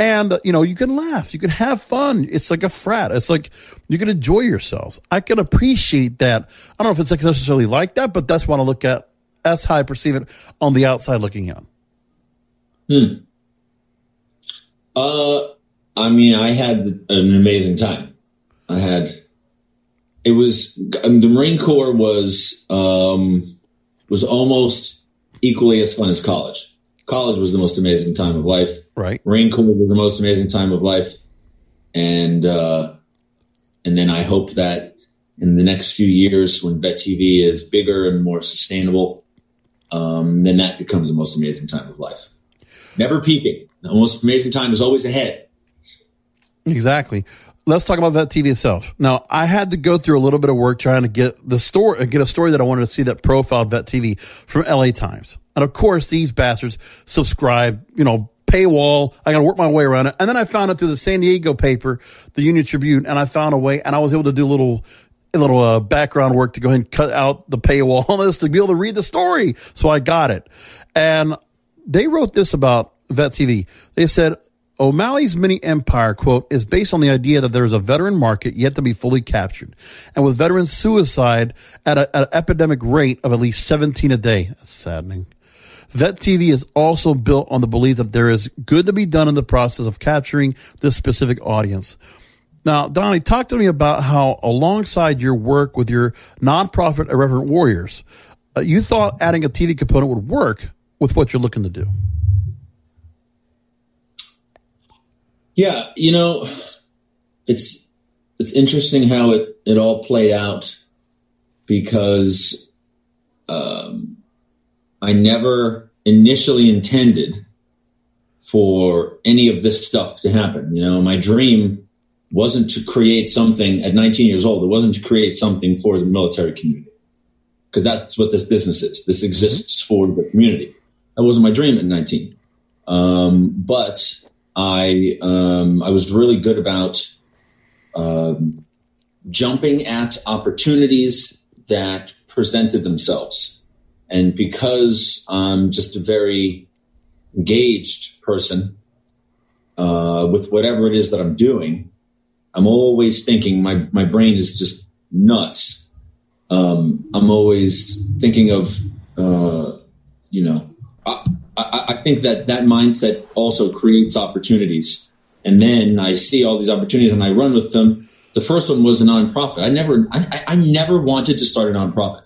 And, you know, you can laugh. You can have fun. It's like a frat. It's like you can enjoy yourselves. I can appreciate that. I don't know if it's necessarily like that, but that's what I look at. That's how I perceive it on the outside looking in. Hmm. Uh, I mean, I had an amazing time. I had, it was, um, the Marine Corps was, um, was almost equally as fun as college. College was the most amazing time of life. Right. Marine Corps was the most amazing time of life. And, uh, and then I hope that in the next few years, when Vet TV is bigger and more sustainable, um, then that becomes the most amazing time of life. Never peaking. The most amazing time is always ahead. Exactly. Let's talk about Vet TV itself. Now, I had to go through a little bit of work trying to get the story, get a story that I wanted to see that profiled Vet TV from LA Times. And of course, these bastards subscribe, you know, paywall. I got to work my way around it. And then I found it through the San Diego paper, the Union Tribune, and I found a way and I was able to do a little, a little uh, background work to go ahead and cut out the paywall on this to be able to read the story. So I got it. And they wrote this about Vet TV. They said, O'Malley's mini empire, quote, is based on the idea that there is a veteran market yet to be fully captured. And with veteran suicide at, a, at an epidemic rate of at least 17 a day. That's saddening. Vet TV is also built on the belief that there is good to be done in the process of capturing this specific audience. Now, Donnie, talk to me about how, alongside your work with your nonprofit Irreverent Warriors, uh, you thought adding a TV component would work with what you're looking to do. Yeah, you know, it's it's interesting how it it all played out because um, I never initially intended for any of this stuff to happen. You know, my dream wasn't to create something at 19 years old. It wasn't to create something for the military community because that's what this business is. This exists for the community. That wasn't my dream at 19. Um, but I um, I was really good about um, jumping at opportunities that presented themselves, and because I'm just a very engaged person uh, with whatever it is that I'm doing, I'm always thinking. My my brain is just nuts. Um, I'm always thinking of uh, you know. I, I, think that that mindset also creates opportunities. And then I see all these opportunities and I run with them. The first one was a nonprofit. I never, I, I never wanted to start a nonprofit.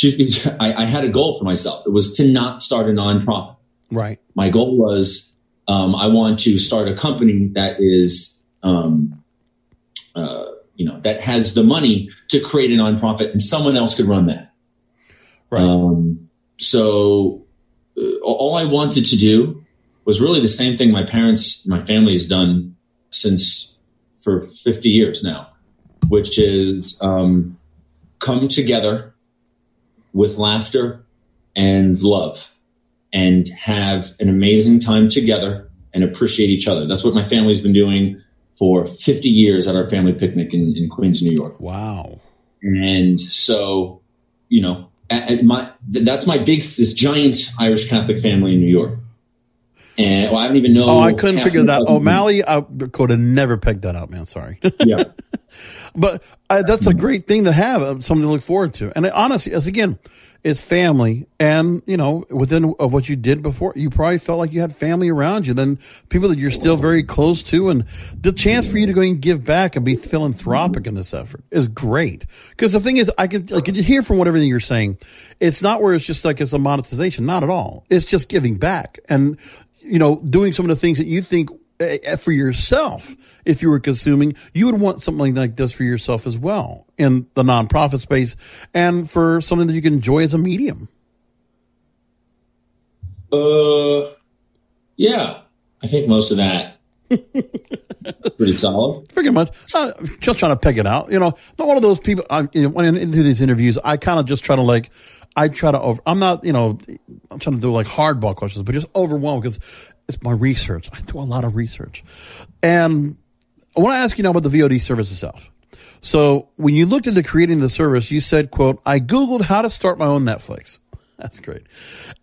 I, I had a goal for myself. It was to not start a nonprofit. Right. My goal was um, I want to start a company that is, um, uh, you know, that has the money to create a nonprofit, and someone else could run that. Right. Um, so all I wanted to do was really the same thing my parents, my family has done since for 50 years now, which is um, come together with laughter and love and have an amazing time together and appreciate each other. That's what my family's been doing for 50 years at our family picnic in, in Queens, New York. Wow. And so, you know, at my that's my big this giant Irish Catholic family in New York. And well, I don't even know. Oh, I couldn't figure that. out. O'Malley, I could have never pegged that out, man. Sorry. yeah. but uh, that's a great thing to have, uh, something to look forward to. And honestly, as again, it's family, and you know, within of what you did before, you probably felt like you had family around you. Then people that you're still very close to, and the chance for you to go and give back and be philanthropic in this effort is great. Because the thing is, I can can hear from what everything you're saying, it's not where it's just like it's a monetization, not at all. It's just giving back, and you know, doing some of the things that you think for yourself, if you were consuming, you would want something like this for yourself as well in the nonprofit space and for something that you can enjoy as a medium. Uh, yeah, I think most of that pretty solid. Pretty much. Uh, just trying to peg it out. You know, not one of those people. I, you know, when I into these interviews, I kind of just try to like, I try to over. I'm not, you know, I'm trying to do like hardball questions, but just overwhelmed because it's my research. I do a lot of research. And I want to ask you now about the VOD service itself. So when you looked into creating the service, you said, quote, I Googled how to start my own Netflix. That's great.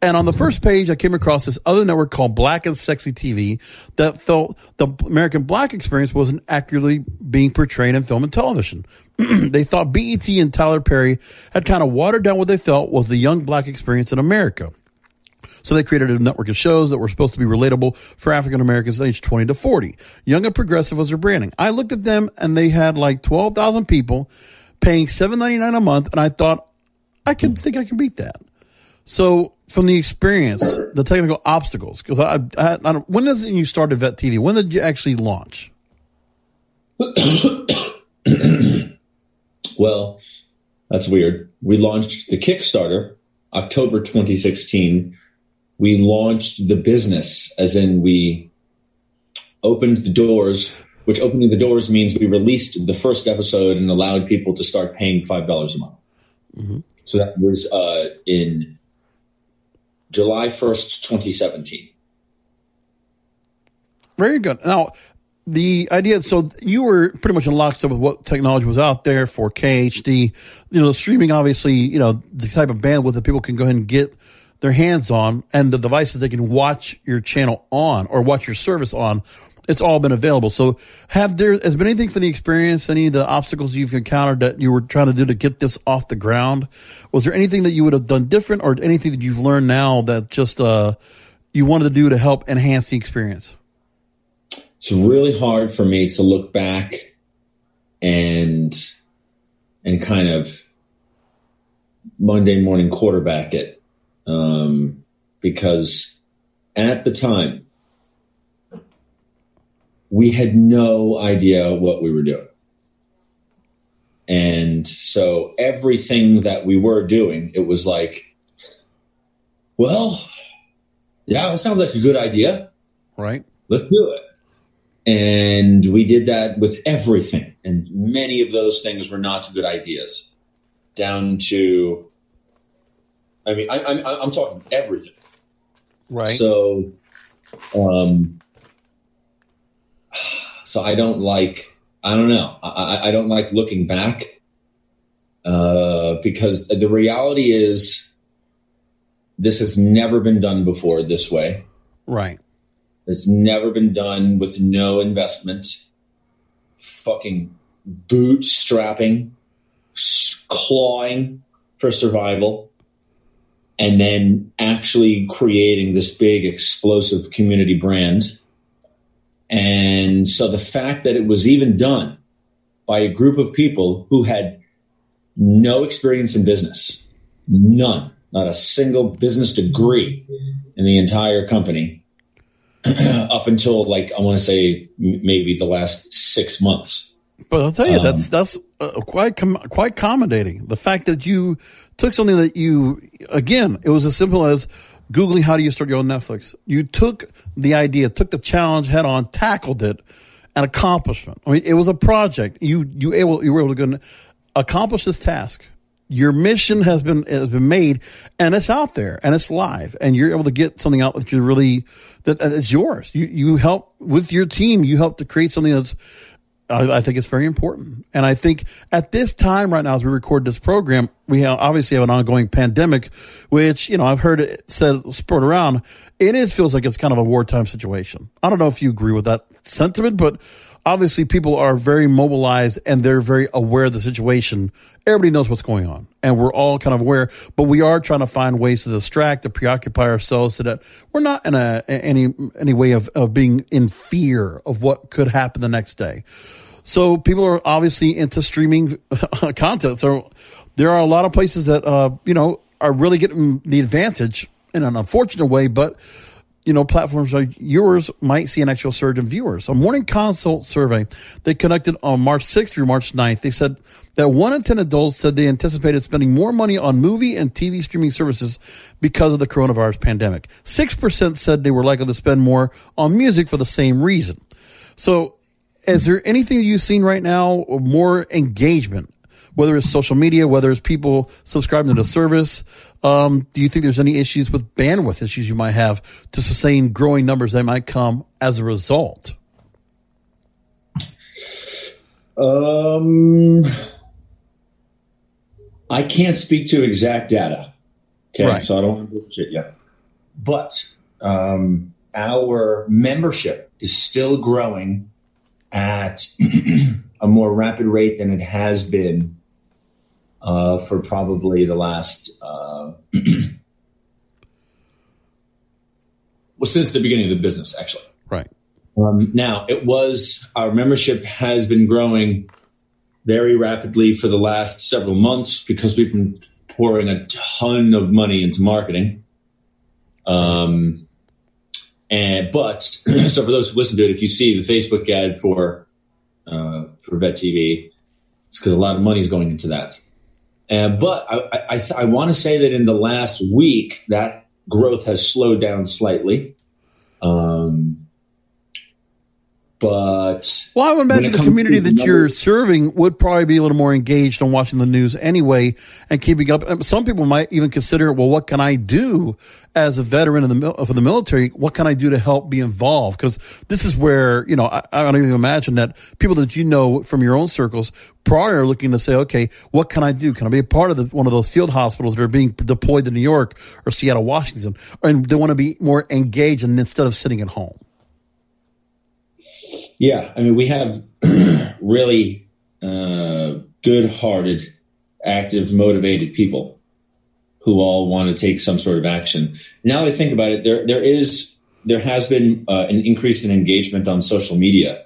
And on the first page, I came across this other network called Black and Sexy TV that felt the American black experience wasn't accurately being portrayed in film and television. they thought BET and Tyler Perry had kind of watered down what they felt was the young black experience in America. So they created a network of shows that were supposed to be relatable for African Americans aged 20 to 40. Young and progressive was their branding. I looked at them and they had like 12,000 people paying $7.99 a month. And I thought, I could think I can beat that. So from the experience, the technical obstacles, because I, I, I when did you start Vet TV? When did you actually launch? well, that's weird. We launched the Kickstarter October 2016 we launched the business, as in we opened the doors, which opening the doors means we released the first episode and allowed people to start paying $5 a month. Mm-hmm. So that was uh, in July 1st, 2017. Very good. Now, the idea, so you were pretty much in lockstep with what technology was out there for KHD. You know, streaming, obviously, you know, the type of bandwidth that people can go ahead and get their hands on and the devices they can watch your channel on or watch your service on, it's all been available. So have there has been anything for the experience, any of the obstacles you've encountered that you were trying to do to get this off the ground? Was there anything that you would have done different or anything that you've learned now that just uh, you wanted to do to help enhance the experience? It's really hard for me to look back and and kind of Monday morning quarterback it um, because at the time we had no idea what we were doing. And so everything that we were doing, it was like, well, yeah, it sounds like a good idea. Right. Let's do it. And we did that with everything. And many of those things were not good ideas, down to I mean, I, am I'm, I'm talking everything. Right. So, um, so I don't like. I don't know. I, I don't like looking back uh, because the reality is this has never been done before this way. Right. It's never been done with no investment. Fucking bootstrapping, clawing for survival and then actually creating this big explosive community brand. And so the fact that it was even done by a group of people who had no experience in business, none, not a single business degree in the entire company up until like I want to say maybe the last six months. But I'll tell you, um, that's that's uh, quite com- quite accommodating. The fact that you took something that you, again, it was as simple as Googling how do you start your own Netflix. You took the idea, took the challenge head on, tackled it, an accomplishment. I mean, it was a project. You, you able, you were able to accomplish this task. Your mission has been, has been made and it's out there and it's live and you're able to get something out that you really, that, that is yours. You, you help with your team. You help to create something that's I, I, think it's very important. And I think at this time right now, as we record this program, we have, obviously have an ongoing pandemic, which, you know, I've heard it said, spread around. It is, feels like it's kind of a wartime situation. I don't know if you agree with that sentiment, but obviously people are very mobilized and they're very aware of the situation. Everybody knows what's going on and we're all kind of aware, but we are trying to find ways to distract, to preoccupy ourselves so that we're not in a, any, any way of, of being in fear of what could happen the next day. So people are obviously into streaming content. So there are a lot of places that, uh, you know, are really getting the advantage in an unfortunate way, but you know, platforms like yours might see an actual surge in viewers. A morning consult survey they conducted on March 6th through March 9th, they said that one in 10 adults said they anticipated spending more money on movie and TV streaming services because of the coronavirus pandemic. 6% said they were likely to spend more on music for the same reason. So is there anything you've seen right now, more engagement, whether it's social media, whether it's people subscribing to the service, um, do you think there's any issues with bandwidth issues you might have to sustain growing numbers that might come as a result? Um, I can't speak to exact data. Okay, right. so I don't want to shit yet. But um, our membership is still growing at a more rapid rate than it has been uh, for probably the last uh, well since the beginning of the business actually. Right. Um, now it was our membership has been growing very rapidly for the last several months because we've been pouring a ton of money into marketing. Um, and but so for those who listen to it if you see the facebook ad for uh, for vet tv it's because a lot of money is going into that uh, but I, I, I want to say that in the last week, that growth has slowed down slightly. Um, but well, I would imagine the community that you're serving would probably be a little more engaged on watching the news anyway and keeping up. Some people might even consider, well, what can I do as a veteran of the of the military? What can I do to help be involved? Because this is where you know I, I don't even imagine that people that you know from your own circles prior are looking to say, okay, what can I do? Can I be a part of the, one of those field hospitals that are being deployed to New York or Seattle, Washington, and they want to be more engaged and instead of sitting at home? Yeah, I mean, we have really uh, good-hearted, active, motivated people who all want to take some sort of action. Now that I think about it, there there is there has been uh, an increase in engagement on social media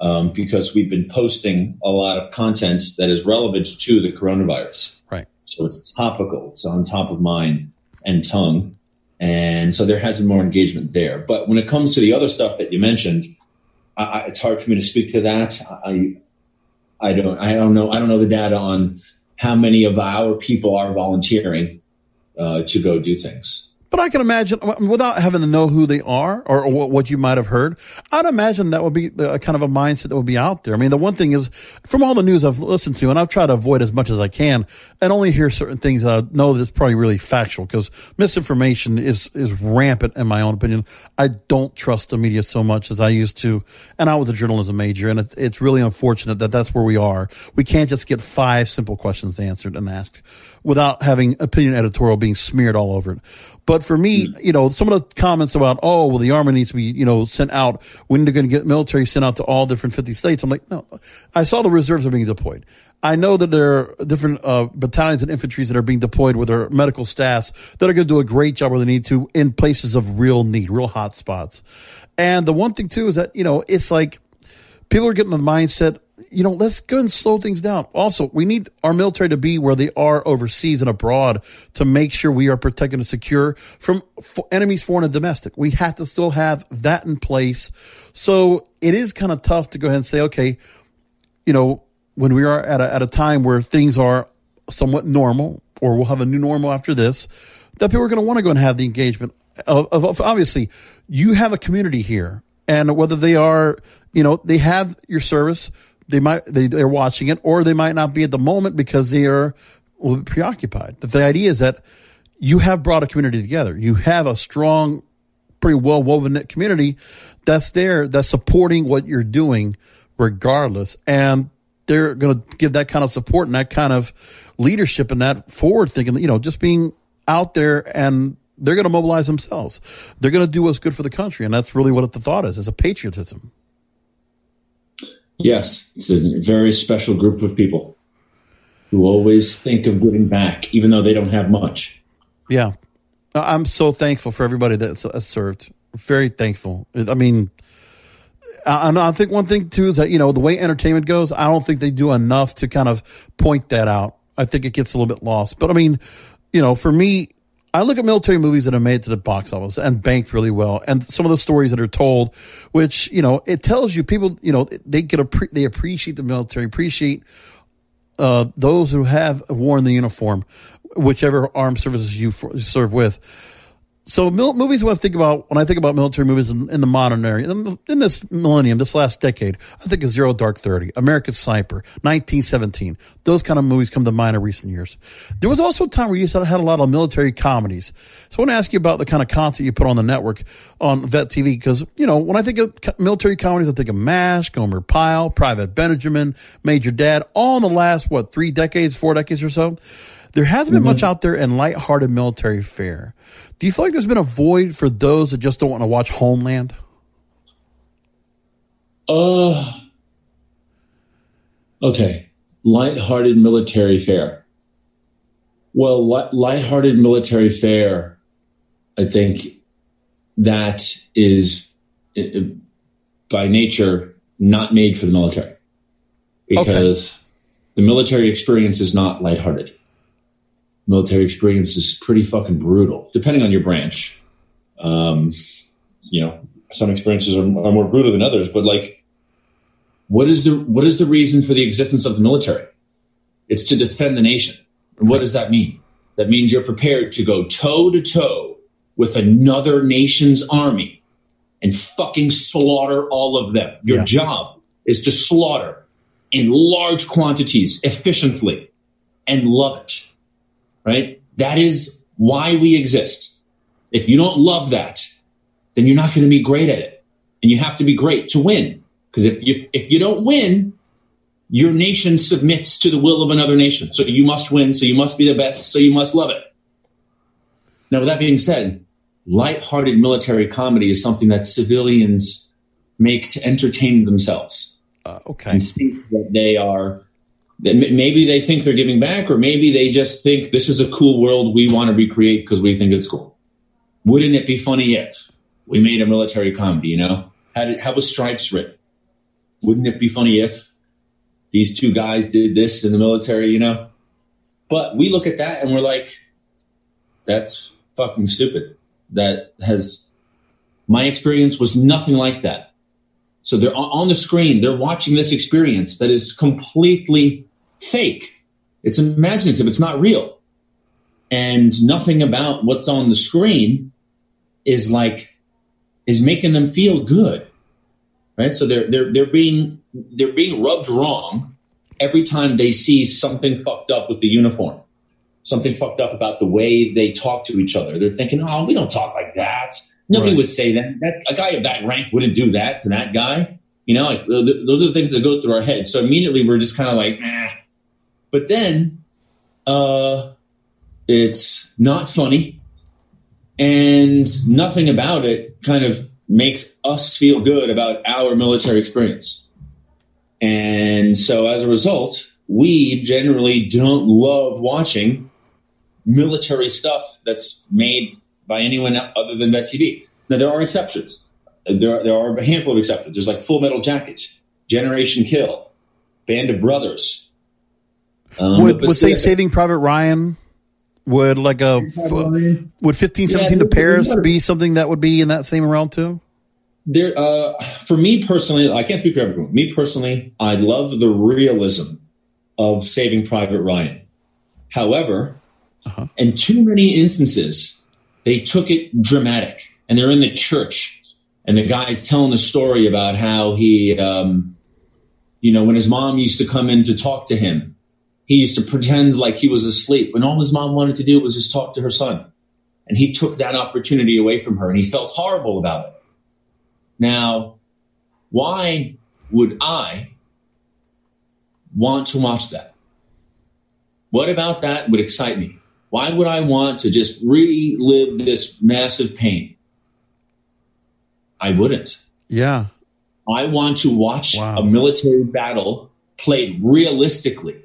um, because we've been posting a lot of content that is relevant to the coronavirus. Right. So it's topical. It's on top of mind and tongue. And so there has been more engagement there. But when it comes to the other stuff that you mentioned, I, it's hard for me to speak to that. I, I don't, I don't know. I don't know the data on how many of our people are volunteering uh, to go do things. But I can imagine, without having to know who they are or, what you might have heard, I'd imagine that would be a kind of a mindset that would be out there. I mean, the one thing is, from all the news I've listened to, and I've tried to avoid as much as I can, and only hear certain things that I know that's probably really factual, because misinformation is is rampant in my own opinion. I don't trust the media so much as I used to, and I was a journalism major, and it's, it's really unfortunate that that's where we are. We can't just get five simple questions answered and asked without having opinion editorial being smeared all over it. But for me, mm. you know, some of the comments about, oh, well, the army needs to be, you know, sent out when they're going to get military sent out to all different 50 states. I'm like, no, I saw the reserves are being deployed. I know that there are different uh, battalions and infantries that are being deployed with their medical staffs that are going to do a great job where they need to in places of real need, real hot spots. And the one thing too is that, you know, it's like people are getting the mindset you know, let's go and slow things down. Also, we need our military to be where they are overseas and abroad to make sure we are protected and secure from enemies, foreign and domestic. We have to still have that in place. So it is kind of tough to go ahead and say, okay, you know, when we are at a, at a time where things are somewhat normal, or we'll have a new normal after this, that people are going to want to go and have the engagement of, of, of obviously you have a community here and whether they are, you know, they have your service they might they, they're watching it, or they might not be at the moment because they are a little bit preoccupied. But the idea is that you have brought a community together. You have a strong, pretty well woven knit community that's there that's supporting what you're doing regardless. And they're going to give that kind of support and that kind of leadership and that forward thinking, you know, just being out there and they're going to mobilize themselves. They're going to do what's good for the country. And that's really what the thought is. It's a patriotism. Yes. It's a very special group of people who always think of giving back, even though they don't have much. Yeah. I'm so thankful for everybody that's served. Very thankful. I mean, I think one thing too is that, you know, the way entertainment goes, I don't think they do enough to kind of point that out. I think it gets a little bit lost. But I mean, you know, for me, I look at military movies that are made to the box office and banked really well, and some of the stories that are told, which you know, it tells you people, you know, they get a they appreciate the military, appreciate uh, those who have worn the uniform, whichever armed services you serve with so mil- movies when I think about when I think about military movies in, in the modern era in, in, this millennium, this last decade, I think of Zero Dark Thirty, American Sniper, 1917. Those kind of movies come to mind in recent years. There was also a time where you had a lot of military comedies. So I want to ask you about the kind of content you put on the network on Vet TV because you know when I think of military comedies, I think of MASH, Gomer Pyle, Private Benjamin, Major Dad, all in the last what three decades, four decades or so. There hasn't been mm-hmm. much out there in lighthearted military fare. Do you feel like there's been a void for those that just don't want to watch Homeland? Uh, okay. Lighthearted military fare. Well, light, lighthearted military fare, I think that is it, it, by nature not made for the military because okay. the military experience is not lighthearted military experience is pretty fucking brutal, depending on your branch. Um, you know, some experiences are, are more brutal than others, but like, what is the what is the reason for the existence of the military? It's to defend the nation. And what does that mean? That means you're prepared to go toe to toe with another nation's army and fucking slaughter all of them. Your yeah. job is to slaughter in large quantities efficiently and love it right? That is why we exist. If you don't love that, then you're not going to be great at it. And you have to be great to win. Because if you, if you don't win, your nation submits to the will of another nation. So you must win. So you must be the best. So you must love it. Now, with that being said, light-hearted military comedy is something that civilians make to entertain themselves. Uh, okay. And think that they are maybe they think they're giving back, or maybe they just think this is a cool world we want to recreate because we think it's cool. Wouldn't it be funny if we made a military comedy? You know, how did how was Stripes written? Wouldn't it be funny if these two guys did this in the military? You know, but we look at that and we're like, that's fucking stupid. That has my experience was nothing like that. So they're on the screen, they're watching this experience that is completely fake. It's imaginative. It's not real. And nothing about what's on the screen is like, is making them feel good. Right. So they're, they're, they're being, they're being rubbed wrong every time they see something fucked up with the uniform, something fucked up about the way they talk to each other. They're thinking, oh, we don't talk like that. Nobody right. would say that. that. A guy of that rank wouldn't do that to that guy. You know, like those are the things that go through our heads. So immediately we're just kind of like, nah, but then uh, it's not funny, and nothing about it kind of makes us feel good about our military experience. And so as a result, we generally don't love watching military stuff that's made by anyone other than Vet TV. Now, there are exceptions. There are, there are a handful of exceptions. There's like Full Metal Jacket, Generation Kill, Band of Brothers, um, would would say Saving Private Ryan would like a would fifteen seventeen yeah, to Paris be something that would be in that same realm too? There, uh, for me personally, I can't speak for everyone. Me personally, I love the realism of Saving Private Ryan. However, uh-huh. in too many instances, they took it dramatic, and they're in the church, and the guy's telling a story about how he, um, you know, when his mom used to come in to talk to him, he used to pretend like he was asleep when all his mom wanted to do was just talk to her son. And he took that opportunity away from her and he felt horrible about it. Now, why would I want to watch that? What about that would excite me? Why would I want to just relive this massive pain? I wouldn't. Yeah. I want to watch Wow. a military battle played realistically.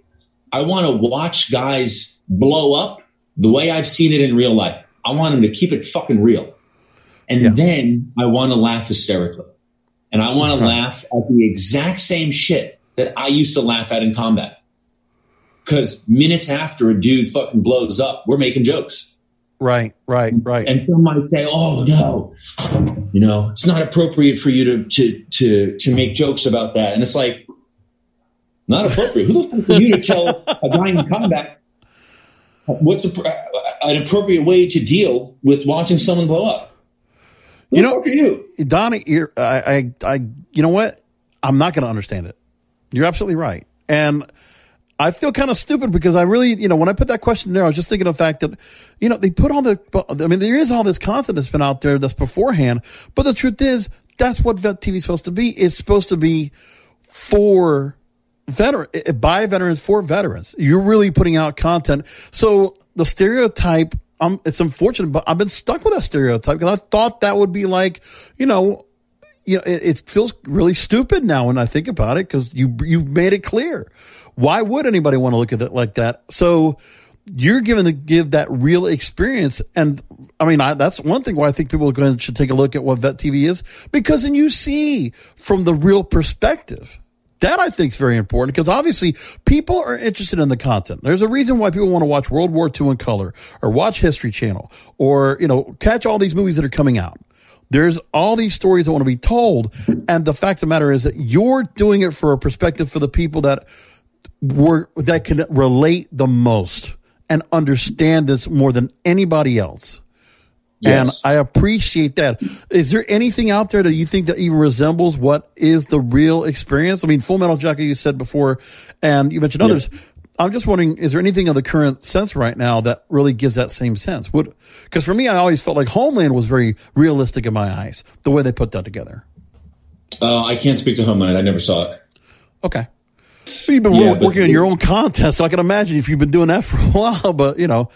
I want to watch guys blow up the way I've seen it in real life. I want them to keep it fucking real. And Yeah. then I want to laugh hysterically. And I want to Right. laugh at the exact same shit that I used to laugh at in combat. Because minutes after a dude fucking blows up, we're making jokes. Right. Right. Right. And some might say, "Oh no, you know, it's not appropriate for you to to to to make jokes about that." And it's like, not appropriate. Who the fuck are you to tell a guy in combat what's a, an appropriate way to deal with watching someone blow up? Who You know- you? Donnie, you're, I, I, I, you know what? I'm not going to understand it. You're absolutely right. And I feel kind of stupid because I really, you know, when I put that question there, I was just thinking of the fact that, you know, they put all the, I mean, there is all this content that's been out there that's beforehand, but the truth is that's what vet TV is supposed to be. It's supposed to be for veteran, by veterans for veterans. You're really putting out content. So the stereotype, um, it's unfortunate, but I've been stuck with that stereotype because I thought that would be like, you know, you know, it, it feels really stupid now when I think about it because you you've made it clear. Why would anybody want to look at it like that? So you're given to give that real experience, and I mean I, that's one thing why I think people are going to should take a look at what Vet TV is because then you see from the real perspective. That I think is very important because obviously people are interested in the content. There's a reason why people want to watch World War II in color or watch History Channel or, you know, catch all these movies that are coming out. There's all these stories that want to be told. And the fact of the matter is that you're doing it for a perspective for the people that were, that can relate the most and understand this more than anybody else. And I appreciate that. Is there anything out there that you think that even resembles what is the real experience? I mean, Full Metal Jacket, you said before, and you mentioned others. I'm just wondering, is there anything of the current sense right now that really gives that same sense? Because for me, I always felt like Homeland was very realistic in my eyes, the way they put that together. Uh, I can't speak to Homeland. I never saw it. Okay. Well, you've been Yeah, working on your own content, so I can imagine if you've been doing that for a while. But you know,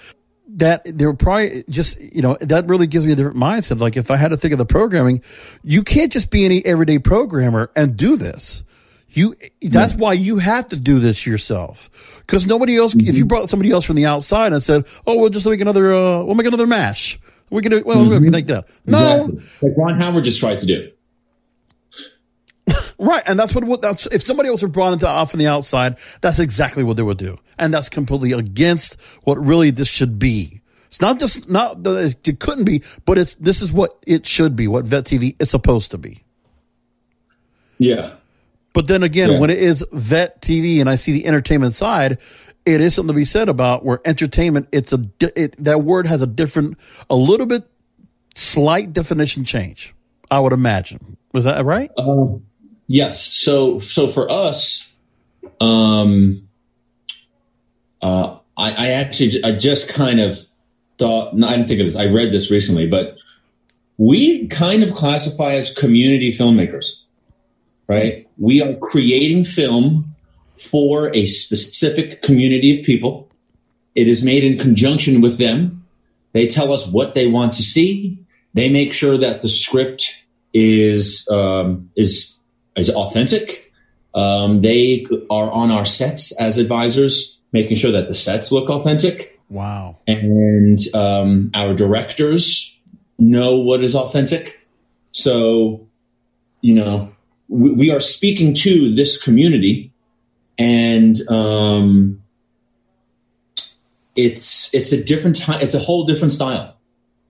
that they're probably just you know that really gives me a different mindset. Like if I had to think of the programming, you can't just be any everyday programmer and do this. You that's why you have to do this yourself because nobody else. If you brought somebody else from the outside and said, "Oh, we'll just make another, uh, we'll make another mash," we can do well. We can make that. No. Like Ron Howard just tried to do. Right, and that's what, that's if somebody else were brought into off from the outside, that's exactly what they would do, and that's completely against what really this should be. It's not just not that it couldn't be, but it's this is what it should be, what Vet TV is supposed to be. Yeah. But then again, Yeah. when it is Vet TV, and I see the entertainment side, it is something to be said about where entertainment. It's a it, that word has a different, a little bit slight definition change. I would imagine. Was that right? Um, Yes. So so for us, um, uh, I, I actually I just kind of thought. No, I didn't think of this. I read this recently, but we kind of classify as community filmmakers, right? We are creating film for a specific community of people. It is made in conjunction with them. They tell us what they want to see. They make sure that the script is um, is is authentic. Um, they are on our sets as advisors, making sure that the sets look authentic, Wow. and um, our directors know what is authentic. So, you know, we, we are speaking to this community, and um, it's it's a different time. It's a whole different style.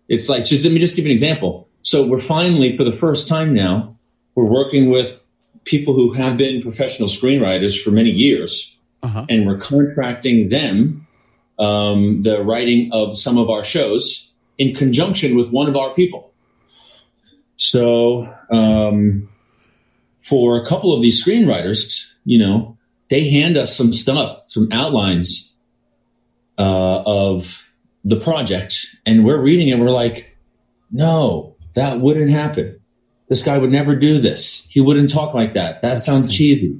It's like just let me just give an example. So we're finally, for the first time now, we're working with people who have been professional screenwriters for many years, Uh-huh. and we're contracting them um, the writing of some of our shows in conjunction with one of our people. So um, for a couple of these screenwriters, you know, they hand us some stuff, some outlines uh, of the project, and we're reading it. We're like, no, that wouldn't happen. This guy would never do this. He wouldn't talk like that. That sounds cheesy.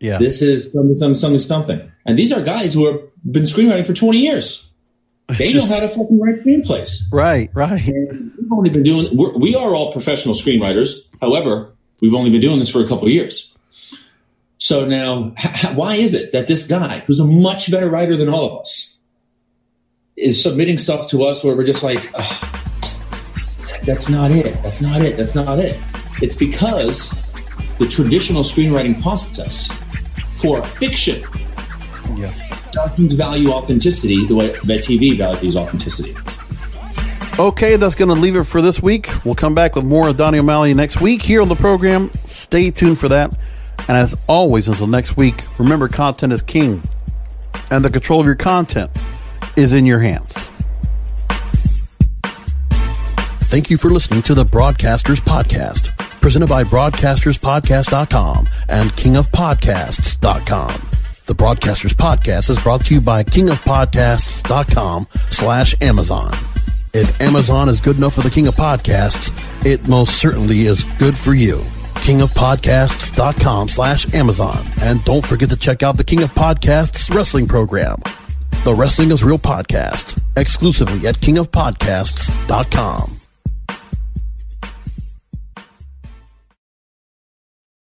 Yeah. This is something, something, something, something. And these are guys who have been screenwriting for 20 years. They Just- know how to fucking write screenplays. Right, right. We've only been doing, we're, we are all professional screenwriters. However, we've only been doing this for a couple of years. So now, h- why is it that this guy, who's a much better writer than all of us, is submitting stuff to us where we're just like, "Ugh, that's not it. That's not it. That's not it. It's because the traditional screenwriting process for fiction Yeah. doesn't value authenticity the way that TV values authenticity. Okay, that's going to leave it for this week. We'll come back with more of Donnie O'Malley next week here on the program. Stay tuned for that. And as always, until next week, remember content is king, and the control of your content is in your hands. Thank you for listening to the Broadcasters Podcast, presented by BroadcastersPodcast.com and KingofPodcasts.com. The Broadcasters Podcast is brought to you by KingofPodcasts.com slash Amazon. If Amazon is good enough for the King of Podcasts, it most certainly is good for you. KingofPodcasts.com slash Amazon. And don't forget to check out the King of Podcasts wrestling program. The Wrestling is Real podcast, exclusively at KingofPodcasts.com.